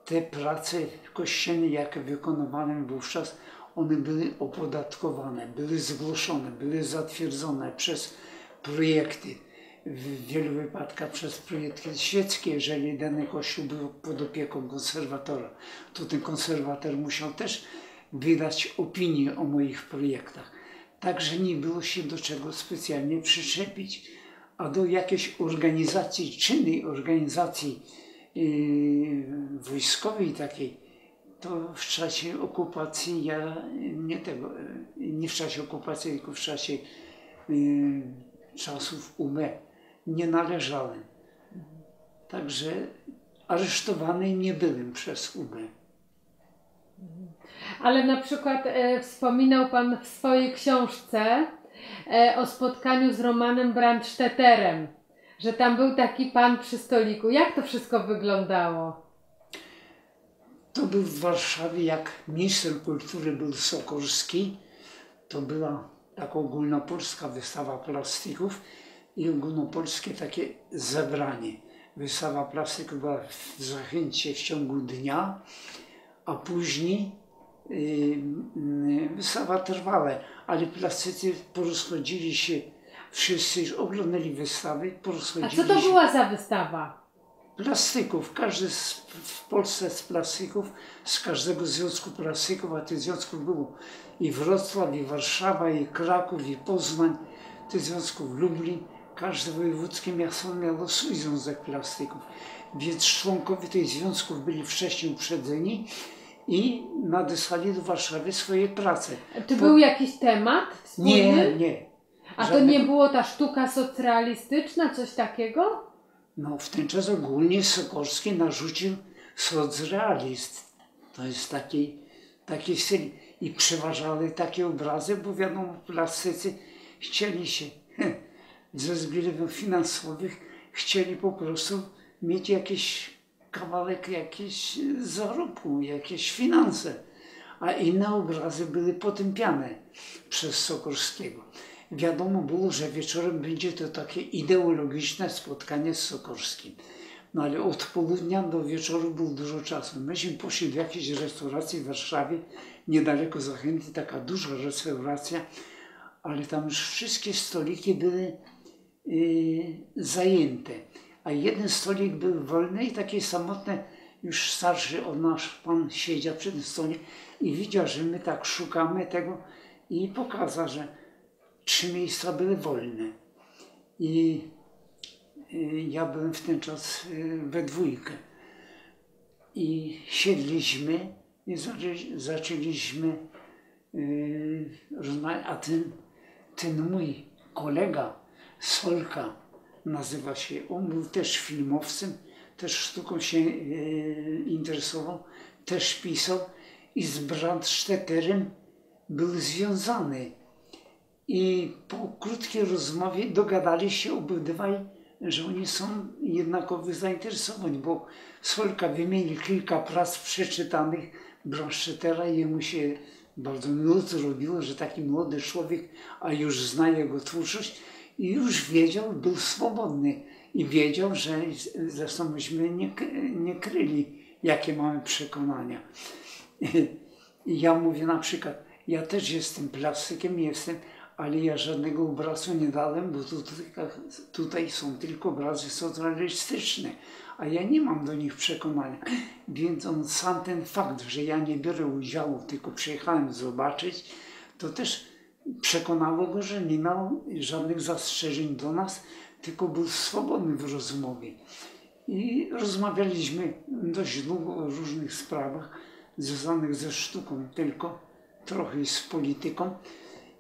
Te prace kościelne, jakie wykonywałem wówczas, one były opodatkowane, były zgłoszone, były zatwierdzone przez projekty. W wielu wypadkach przez projekty świeckie, jeżeli dany kościół był pod opieką konserwatora, to ten konserwator musiał też wydać opinię o moich projektach. Także nie było się do czego specjalnie przyczepić. A do jakiejś organizacji, czynnej organizacji yy, wojskowej takiej, to w czasie okupacji ja nie tego, nie w czasie okupacji, tylko w czasie yy, czasów UB nie należałem. Także aresztowany nie byłem przez UB. Ale na przykład e, wspominał Pan w swojej książce o spotkaniu z Romanem Brandstätterem, że tam był taki pan przy stoliku. Jak to wszystko wyglądało? To był w Warszawie, jak minister kultury był Sokorski, to była taka ogólnopolska wystawa plastyków i ogólnopolskie takie zebranie. Wystawa plastyków była w Zachęcie w ciągu dnia, a później wystawa trwała, ale plastycy porozchodzili się, wszyscy już oglądali wystawy, A porozchodzili co to się była za wystawa? plastyków. Każdy z, w Polsce z plastyków, z każdego związku plastyków, a tych związków było i Wrocław, i Warszawa, i Kraków, i Poznań, tych związków Lublin. Każde wojewódzkie miasto miało swój związek plastyków. Więc członkowie tych związków byli wcześniej uprzedzeni i nadesłali do Warszawy swoje prace. Czy Po- był jakiś temat wspólny? Nie, nie. A to Żadnego- nie było ta sztuka socrealistyczna, coś takiego? No, w ten czas ogólnie Sokorski narzucił socrealizm. To jest taki, taki styl. I przeważały takie obrazy, bo wiadomo, plastycy chcieli się ze względów finansowych, chcieli po prostu mieć jakiś kawałek jakiś zarobku, jakieś finanse. A inne obrazy były potępiane przez Sokorskiego. Wiadomo było, że wieczorem będzie to takie ideologiczne spotkanie z Sokorskim. No ale od południa do wieczoru było dużo czasu. Myśmy poszli do jakiejś restauracji w Warszawie, niedaleko Zachęty, taka duża restauracja, ale tam już wszystkie stoliki były y, zajęte. A jeden stolik był wolny i takie samotne, już starszy od nas pan siedział przy tym stole i widział, że my tak szukamy tego i pokazał, że trzy miejsca były wolne. I y, ja byłem w ten czas y, we dwójkę. I siedliśmy i zaczę- zaczęliśmy y, rozmawiać, a ten, ten mój kolega Solka nazywa się, on był też filmowcem, też sztuką się y, interesował, też pisał i z Brandstätterem był związany. I po krótkiej rozmowie dogadali się obydwaj, że oni są jednakowo zainteresowani, bo Solka wymienił kilka prac przeczytanych Bransztetera i jemu się bardzo miło zrobiło, że taki młody człowiek, a już zna jego twórczość i już wiedział, był swobodny i wiedział, że zresztą myśmy nie, nie kryli, jakie mamy przekonania. I ja mówię na przykład, ja też jestem plastykiem, jestem, ale ja żadnego obrazu nie dałem, bo tutaj, tutaj są tylko obrazy socjalistyczne, a ja nie mam do nich przekonania. Więc on sam ten fakt, że ja nie biorę udziału, tylko przyjechałem zobaczyć, to też przekonało go, że nie miał żadnych zastrzeżeń do nas, tylko był swobodny w rozmowie. I rozmawialiśmy dość długo o różnych sprawach związanych ze sztuką, tylko trochę z polityką.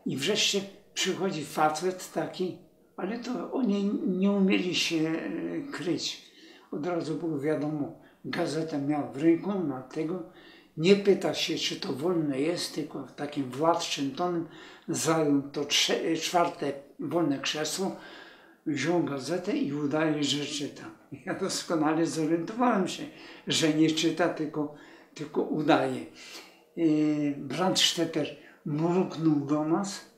I wreszcie przychodzi facet taki, ale to oni nie umieli się e, kryć. Od razu było wiadomo, gazetę miał w ręku, tego nie pyta się, czy to wolne jest, tylko takim władczym tonem zajął to czwarte wolne krzesło, wziął gazetę i udaje, że czyta. Ja doskonale zorientowałem się, że nie czyta, tylko, tylko udaje. E, Brandstetter mruknął do nas,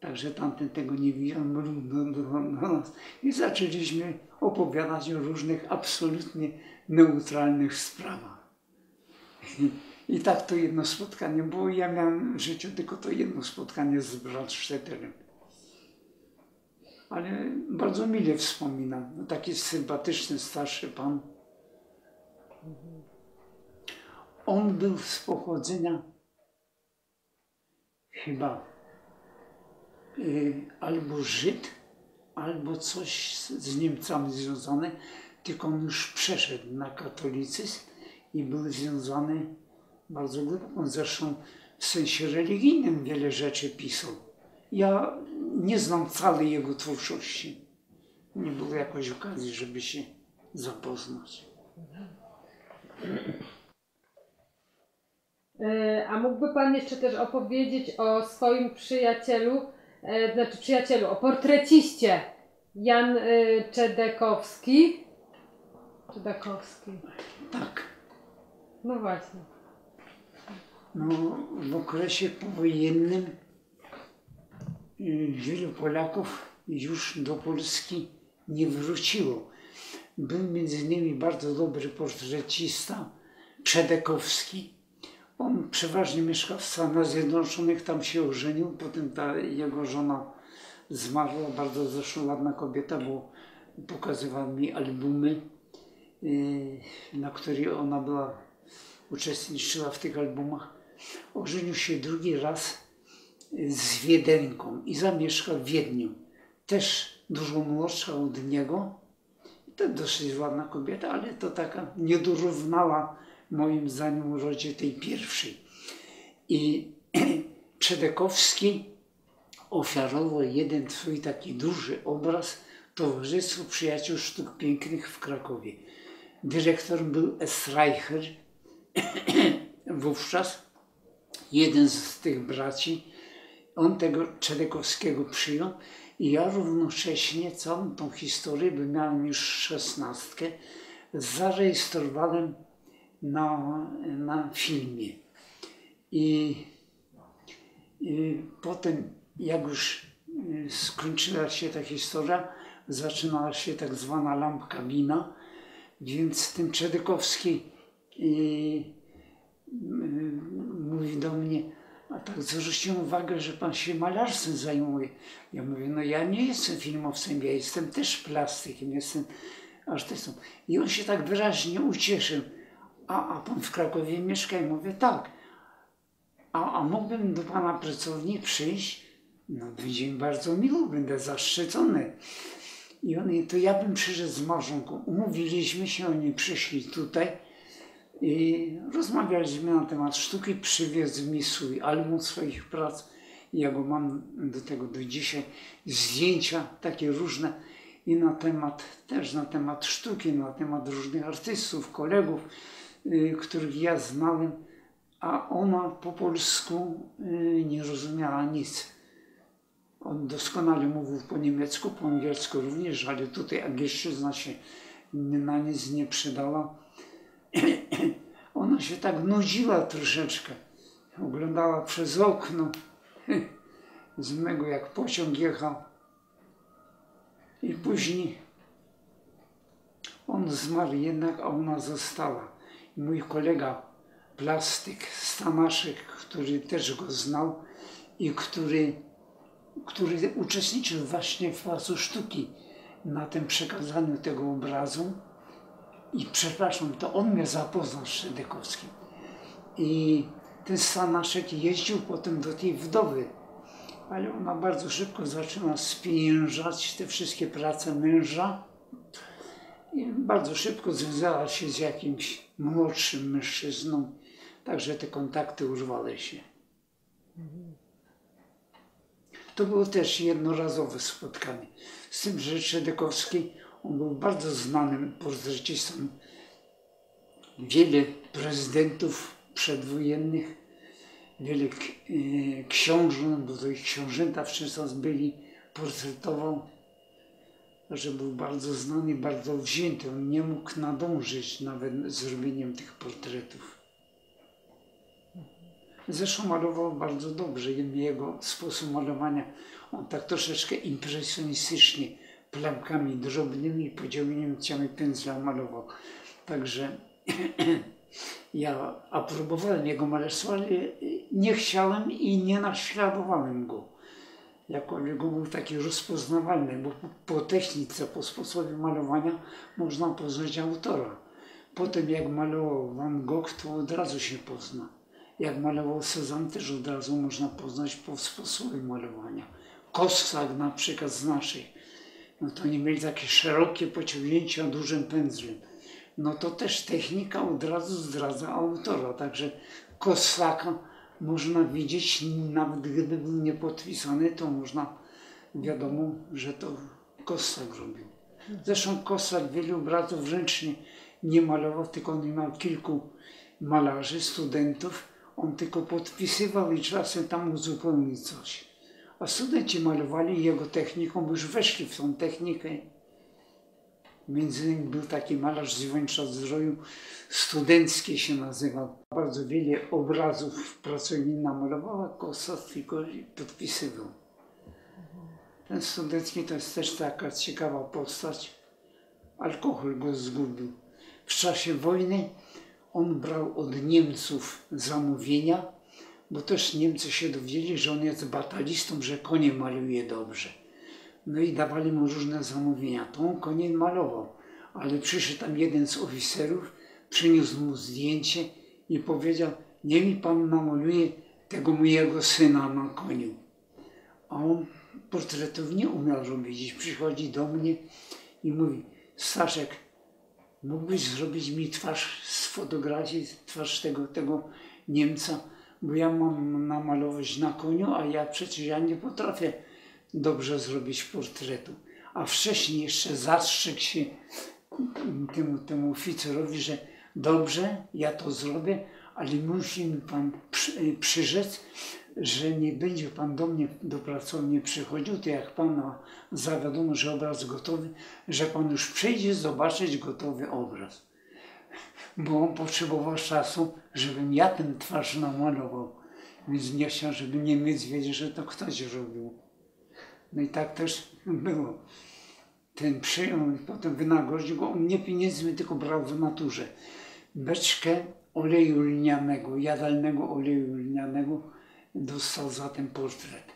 także tamten tego nie widział, mruknął do nas i zaczęliśmy opowiadać o różnych absolutnie neutralnych sprawach. I tak to jedno spotkanie było. Ja miałem w życiu tylko to jedno spotkanie z Brandsztetterem. Ale bardzo mile wspominam. No, taki sympatyczny, starszy pan. On był z pochodzenia chyba y, albo Żyd, albo coś z Niemcami związane, tylko on już przeszedł na katolicyzm i był związany bardzo głęboko. Zresztą w sensie religijnym wiele rzeczy pisał. Ja nie znam całej jego twórczości. Nie było jakoś okazji, żeby się zapoznać. E, a mógłby Pan jeszcze też opowiedzieć o swoim przyjacielu, e, znaczy przyjacielu, o portreciście Jan e, Czedekowski? Czedekowski. Tak. No właśnie. No, w okresie powojennym y, wielu Polaków już do Polski nie wróciło. Był między innymi bardzo dobry portrecista Przedekowski. On przeważnie mieszkał w Stanach Zjednoczonych, tam się ożenił, potem ta jego żona zmarła, bardzo zresztą ładna kobieta, bo pokazywała mi albumy, y, na których ona była, uczestniczyła w tych albumach. Ożenił się drugi raz z Wiedenką i zamieszkał w Wiedniu. Też dużo młodsza od niego. To dosyć ładna kobieta, ale to taka nie dorównała moim zdaniem urodzie tej pierwszej. I Przedekowski ofiarował jeden swój taki duży obraz Towarzystwu Przyjaciół Sztuk Pięknych w Krakowie. Dyrektor był Estreicher wówczas, jeden z tych braci. On tego Przedekowskiego przyjął i ja równocześnie całą tą historię, bo miałem już szesnastkę, zarejestrowałem na, na filmie. I, I potem, jak już y, skończyła się ta historia, zaczynała się tak zwana lampka wina, więc ten Przedykowski i, y, mówi do mnie, a tak zwróciłem uwagę, że pan się malarstwem zajmuje. Ja mówię, no ja nie jestem filmowcem, ja jestem też plastykiem, jestem artystą. I on się tak wyraźnie ucieszył a, a pan w Krakowie mieszka? I mówię, tak. A, a mógłbym do pana pracowni przyjść? No będzie mi bardzo miło, będę zaszczycony. I on, to ja bym przyszedł z małżonką. Umówiliśmy się, oni przyszli tutaj i rozmawialiśmy na temat sztuki. Przywiózł mi swój album swoich prac. Ja go mam do tego do dzisiaj. Zdjęcia takie różne i na temat, też na temat sztuki, na temat różnych artystów, kolegów. Y, których ja znałem, a ona po polsku y, nie rozumiała nic. On doskonale mówił po niemiecku, po angielsku również, ale tutaj angielszczyzna się na nic nie przydała. Ona się tak nudziła troszeczkę. Oglądała przez okno z mego, jak pociąg jechał. I później on zmarł jednak, a ona została. I mój kolega plastyk Stanaszek, który też go znał i który, który uczestniczył właśnie w Placu Sztuki na tym przekazaniu tego obrazu. I przepraszam, to on mnie zapoznał z Szydykowskim. I ten Stanaszek jeździł potem do tej wdowy, ale ona bardzo szybko zaczyna spieniężać te wszystkie prace męża i bardzo szybko związała się z jakimś młodszym mężczyzną, także te kontakty urwały się. To było też jednorazowe spotkanie. Z tym, że Trzedekowski, on był bardzo znanym portrecistą. Wiele prezydentów przedwojennych, wiele książąt, bo to ich książęta wszyscy byli, portretował że był bardzo znany, bardzo wzięty. On nie mógł nadążyć nawet z robieniem tych portretów. Zresztą malował bardzo dobrze. Jego sposób malowania, on tak troszeczkę impresjonistycznie, plamkami drobnymi, podzielnięciami pędzla malował. Także ja aprobowałem jego malarstwo, ale nie chciałem i nie naśladowałem go jako jego był taki rozpoznawalny, bo po technice, po sposobie malowania można poznać autora. Potem jak malował Van Gogh, to od razu się pozna. Jak malował Cezanne, też od razu można poznać po sposobie malowania. Kossak na przykład z naszej, no to nie mieli takie szerokie pociągnięcia dużym pędzlem. No to też technika od razu zdradza autora, także Kossaka można widzieć, nawet gdyby był niepodpisany, to można, wiadomo, że to Kossak robił. Zresztą Kossak wielu obrazów ręcznie nie malował, tylko on miał kilku malarzy, studentów, on tylko podpisywał i czasem tam uzupełnił coś. A studenci malowali jego techniką, bo już weszli w tą technikę Między innymi był taki malarz z Iwańcza Zdroju, studencki się nazywał. Bardzo wiele obrazów pracowni namalował, a tylko podpisywał. Ten studencki to jest też taka ciekawa postać. Alkohol go zgubił. W czasie wojny on brał od Niemców zamówienia, bo też Niemcy się dowiedzieli, że on jest batalistą, że konie maluje dobrze no i dawali mu różne zamówienia. To on konie malował, ale przyszedł tam jeden z oficerów, przyniósł mu zdjęcie i powiedział, nie mi pan namaluje tego mojego syna na koniu. A on portretów nie umiał robić. Przychodzi do mnie i mówi, Staszek, mógłbyś zrobić mi twarz z fotografii, twarz tego, tego Niemca, bo ja mam namalować na koniu, a ja przecież ja nie potrafię dobrze zrobić portretu. A wcześniej jeszcze zastrzegł się temu, temu oficerowi, że dobrze, ja to zrobię, ale musi mi pan przy, przyrzec, że nie będzie pan do mnie do pracowni przychodził, to jak pana zawiadomo, że obraz gotowy, że pan już przyjdzie zobaczyć gotowy obraz. Bo on potrzebował czasu, żebym ja ten twarz namalował. Więc nie chciał, żeby Niemiec wiedział, że to ktoś robił. No i tak też było. Ten przyjął i potem wynagrodził go, on nie pieniędzmi, tylko brał w naturze. Beczkę oleju lnianego, jadalnego oleju lnianego dostał za ten portret.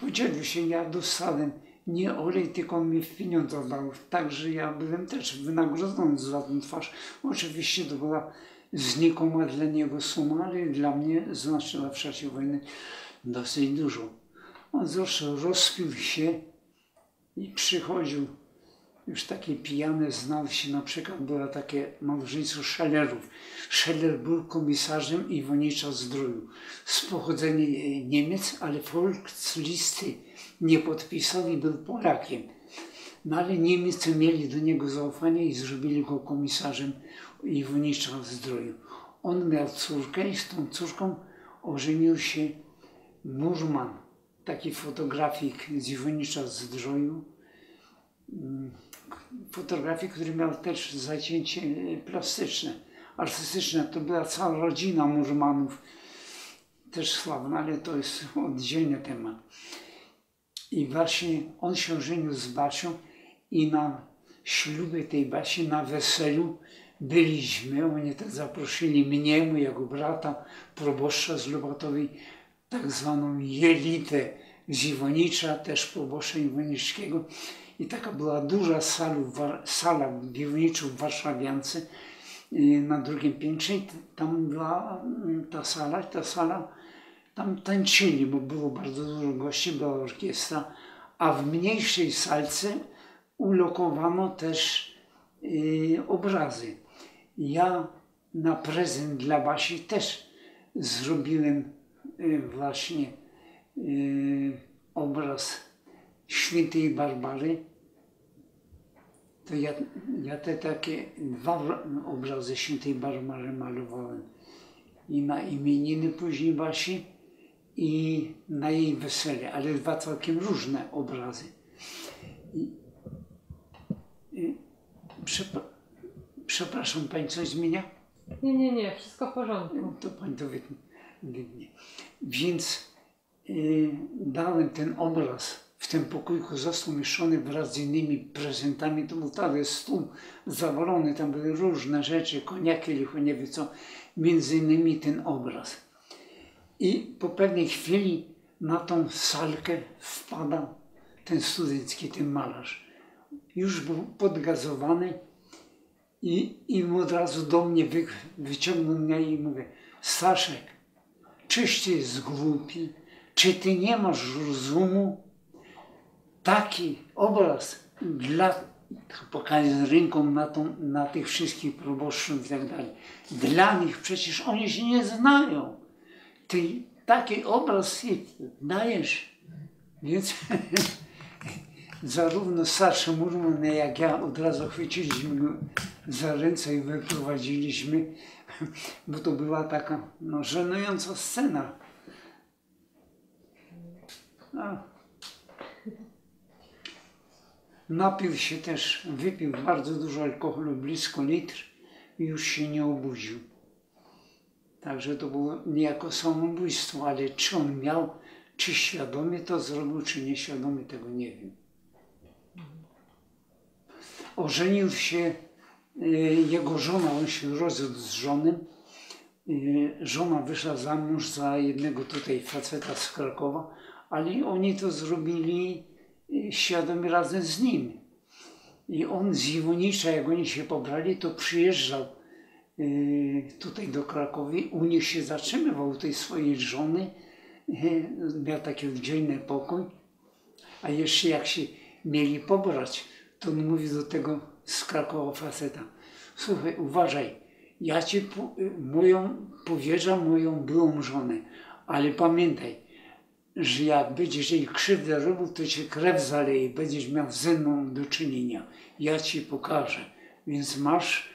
Podzielił się, ja dostałem nie olej, tylko mi pieniądze dał. Także ja byłem też wynagrodzony za tę twarz. Oczywiście to była znikoma dla niego suma, ale dla mnie znaczyła w czasie wojny dosyć dużo. On zresztą rozpił się i przychodził już taki pijany, znał się, na przykład było takie małżeństwo Schellerów. Scheller był komisarzem Iwonicza Zdróju z pochodzenia Niemiec, ale Volkslisty nie podpisał i był Polakiem. No ale Niemcy mieli do niego zaufanie i zrobili go komisarzem Iwonicza Zdróju. On miał córkę i z tą córką ożenił się Murman taki fotografik z Iwonicza z Drzoju. Fotografik, który miał też zacięcie e, plastyczne, artystyczne. To była cała rodzina Murmanów, też sławna, ale to jest oddzielny temat. I właśnie on się żenił z Basią i na ślubie tej Basi, na weselu byliśmy. Oni też zaprosili mnie, mojego brata, proboszcza z Lubatowi, tak zwaną jelitę z Iwonicza, też proboszcza Iwonickiego. I taka była duża sala, sala w Iwoniczu w Warszawiance y, na drugim piętrze. Tam była mm, ta sala, ta sala, tam tańczyli, bo było bardzo dużo gości, była orkiestra, a w mniejszej salce ulokowano też y, obrazy. Ja na prezent dla Basi też zrobiłem y, właśnie y, obraz świętej Barbary. To ja, ja te takie dwa obrazy świętej Barbary malowałem. I na imieniny później Basi i na jej wesele, ale dwa całkiem różne obrazy. I, i, przepra- przepraszam, Pani coś zmienia? Nie, nie, nie, wszystko w porządku. To Pani to wytnie. Więc y, dałem ten obraz w tym pokoju, został umieszczony wraz z innymi prezentami. Był cały stół zawalony, tam były różne rzeczy, koniaki, licho, nie wie co. Między innymi ten obraz. I po pewnej chwili na tą salkę wpada ten studencki, ten malarz. Już był podgazowany i, i od razu do mnie wy, wyciągnął mnie i mówi, Staszek, czyś ty jest głupi, czy ty nie masz rozumu? Taki obraz dla, pokazując ręką na, tą, na tych wszystkich proboszczów i tak dalej, dla nich przecież oni się nie znają. Ty taki obraz dajesz. Więc zarówno starszy Murman, jak ja od razu chwyciliśmy go za ręce i wyprowadziliśmy, bo to była taka no, żenująca scena. Napił się też, wypił bardzo dużo alkoholu, blisko litr i już się nie obudził. Także to było niejako samobójstwo, ale czy on miał, czy świadomie to zrobił, czy nieświadomie, tego nie wiem. Ożenił się y, jego żona, on się rozwiódł z żonem. Y, Żona wyszła za mąż za jednego tutaj faceta z Krakowa, ale oni to zrobili świadomie razem z nim. I on z Iwonicza, jak oni się pobrali, to przyjeżdżał y, tutaj do Krakowi, u nich się zatrzymywał, u tej swojej żony, y, miał taki oddzielny pokój, a jeszcze jak się mieli pobrać, to on mówi do tego z Krakowa faceta, słuchaj, uważaj, ja ci y, moją, powierzam moją byłą żonę, ale pamiętaj, że jak będziesz jej krzywdę robił, to cię krew zaleje, będziesz miał ze mną do czynienia. Ja ci pokażę. Więc masz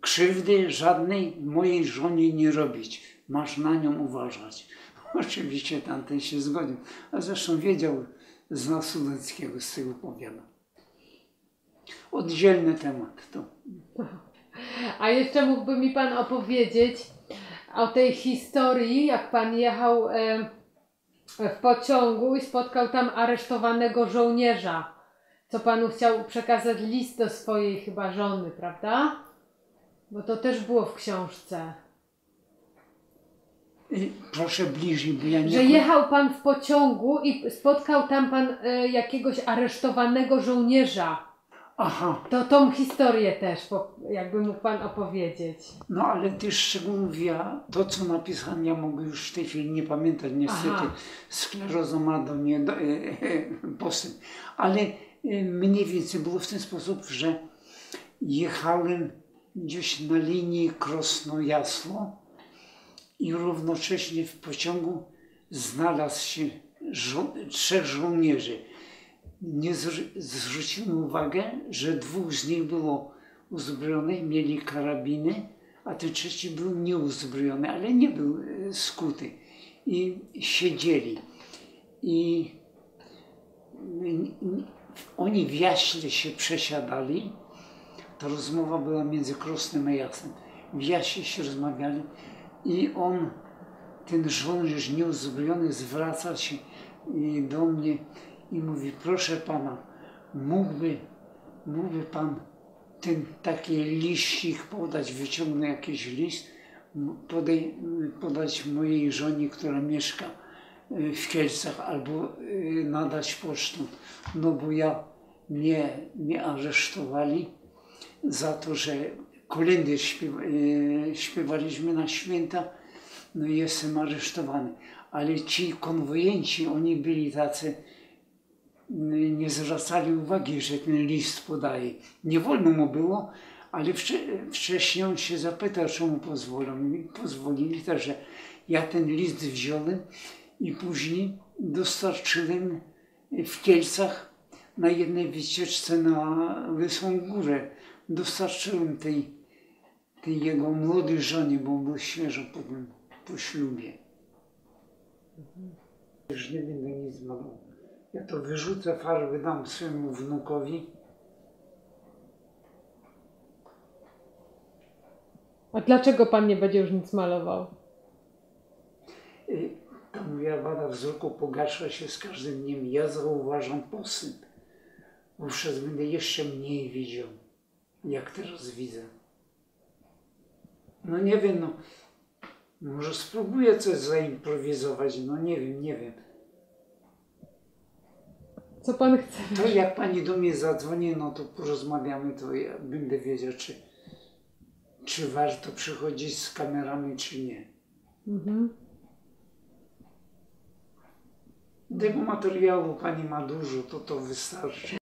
krzywdy żadnej mojej żonie nie robić. Masz na nią uważać. Oczywiście tamten się zgodził, a zresztą wiedział z nas Sudeckiego, z tego powiada. Oddzielny temat to. A jeszcze mógłby mi Pan opowiedzieć o tej historii, jak Pan jechał e, w pociągu i spotkał tam aresztowanego żołnierza, co Panu chciał przekazać list do swojej chyba żony, prawda? Bo to też było w książce. Proszę bliżej, bo ja nie... Że jechał Pan w pociągu i spotkał tam Pan e, jakiegoś aresztowanego żołnierza. Aha, To tą historię też, jakby mógł Pan opowiedzieć. no ale tych szczegółów ja, to co napisałem, ja mogę już w tej chwili nie pamiętać, niestety Aha. skleroza ma do mnie do, e, e, postęp. Ale e, mniej więcej było w ten sposób, że jechałem gdzieś na linii Krosno-Jasło i równocześnie w pociągu znalazł się żo- trzech żołnierzy. Nie zwróciłem uwagę, że dwóch z nich było uzbrojonych, mieli karabiny, a ten trzeci był nieuzbrojony, ale nie był e, skuty. I siedzieli. i oni w jaśle się przesiadali. Ta rozmowa była między Krosnem a Jasem. W jaśle się rozmawiali i on, ten żołnierz nieuzbrojony, zwraca się i do mnie i mówi, proszę pana, mógłby, mógłby pan ten taki liścik podać, wyciągnę jakiś list, podej, podać mojej żonie, która mieszka y, w Kielcach, albo y, nadać pocztą. No bo ja mnie, mnie aresztowali za to, że kolendy y, śpiewaliśmy na święta, no i jestem aresztowany. Ale ci konwojenci, oni byli tacy, nie zwracali uwagi, że ten list podaje. Nie wolno mu było, ale wcze- wcześniej on się zapytał, czemu pozwolą. mi. Pozwolili też, że ja ten list wziąłem i później dostarczyłem w Kielcach na jednej wycieczce na Łysą Górę. Dostarczyłem tej, tej jego młodej żonie, bo był świeżo po, po ślubie. Już nie będę nic malował. Ja to wyrzucę farby, dam swojemu wnukowi. A dlaczego pan nie będzie już nic malował? Y, Ta moja wada wzroku pogarsza się z każdym dniem. Ja zauważam postęp. Wówczas będę jeszcze mniej widział, jak teraz widzę. No nie wiem, no. Może spróbuję coś zaimprowizować, no nie wiem, nie wiem. Co pan chce? To jak pani do mnie zadzwoni, no to porozmawiamy, to ja będę wiedział, czy, czy warto przychodzić z kamerami, czy nie. Mhm. Tego materiału pani ma dużo, to to wystarczy.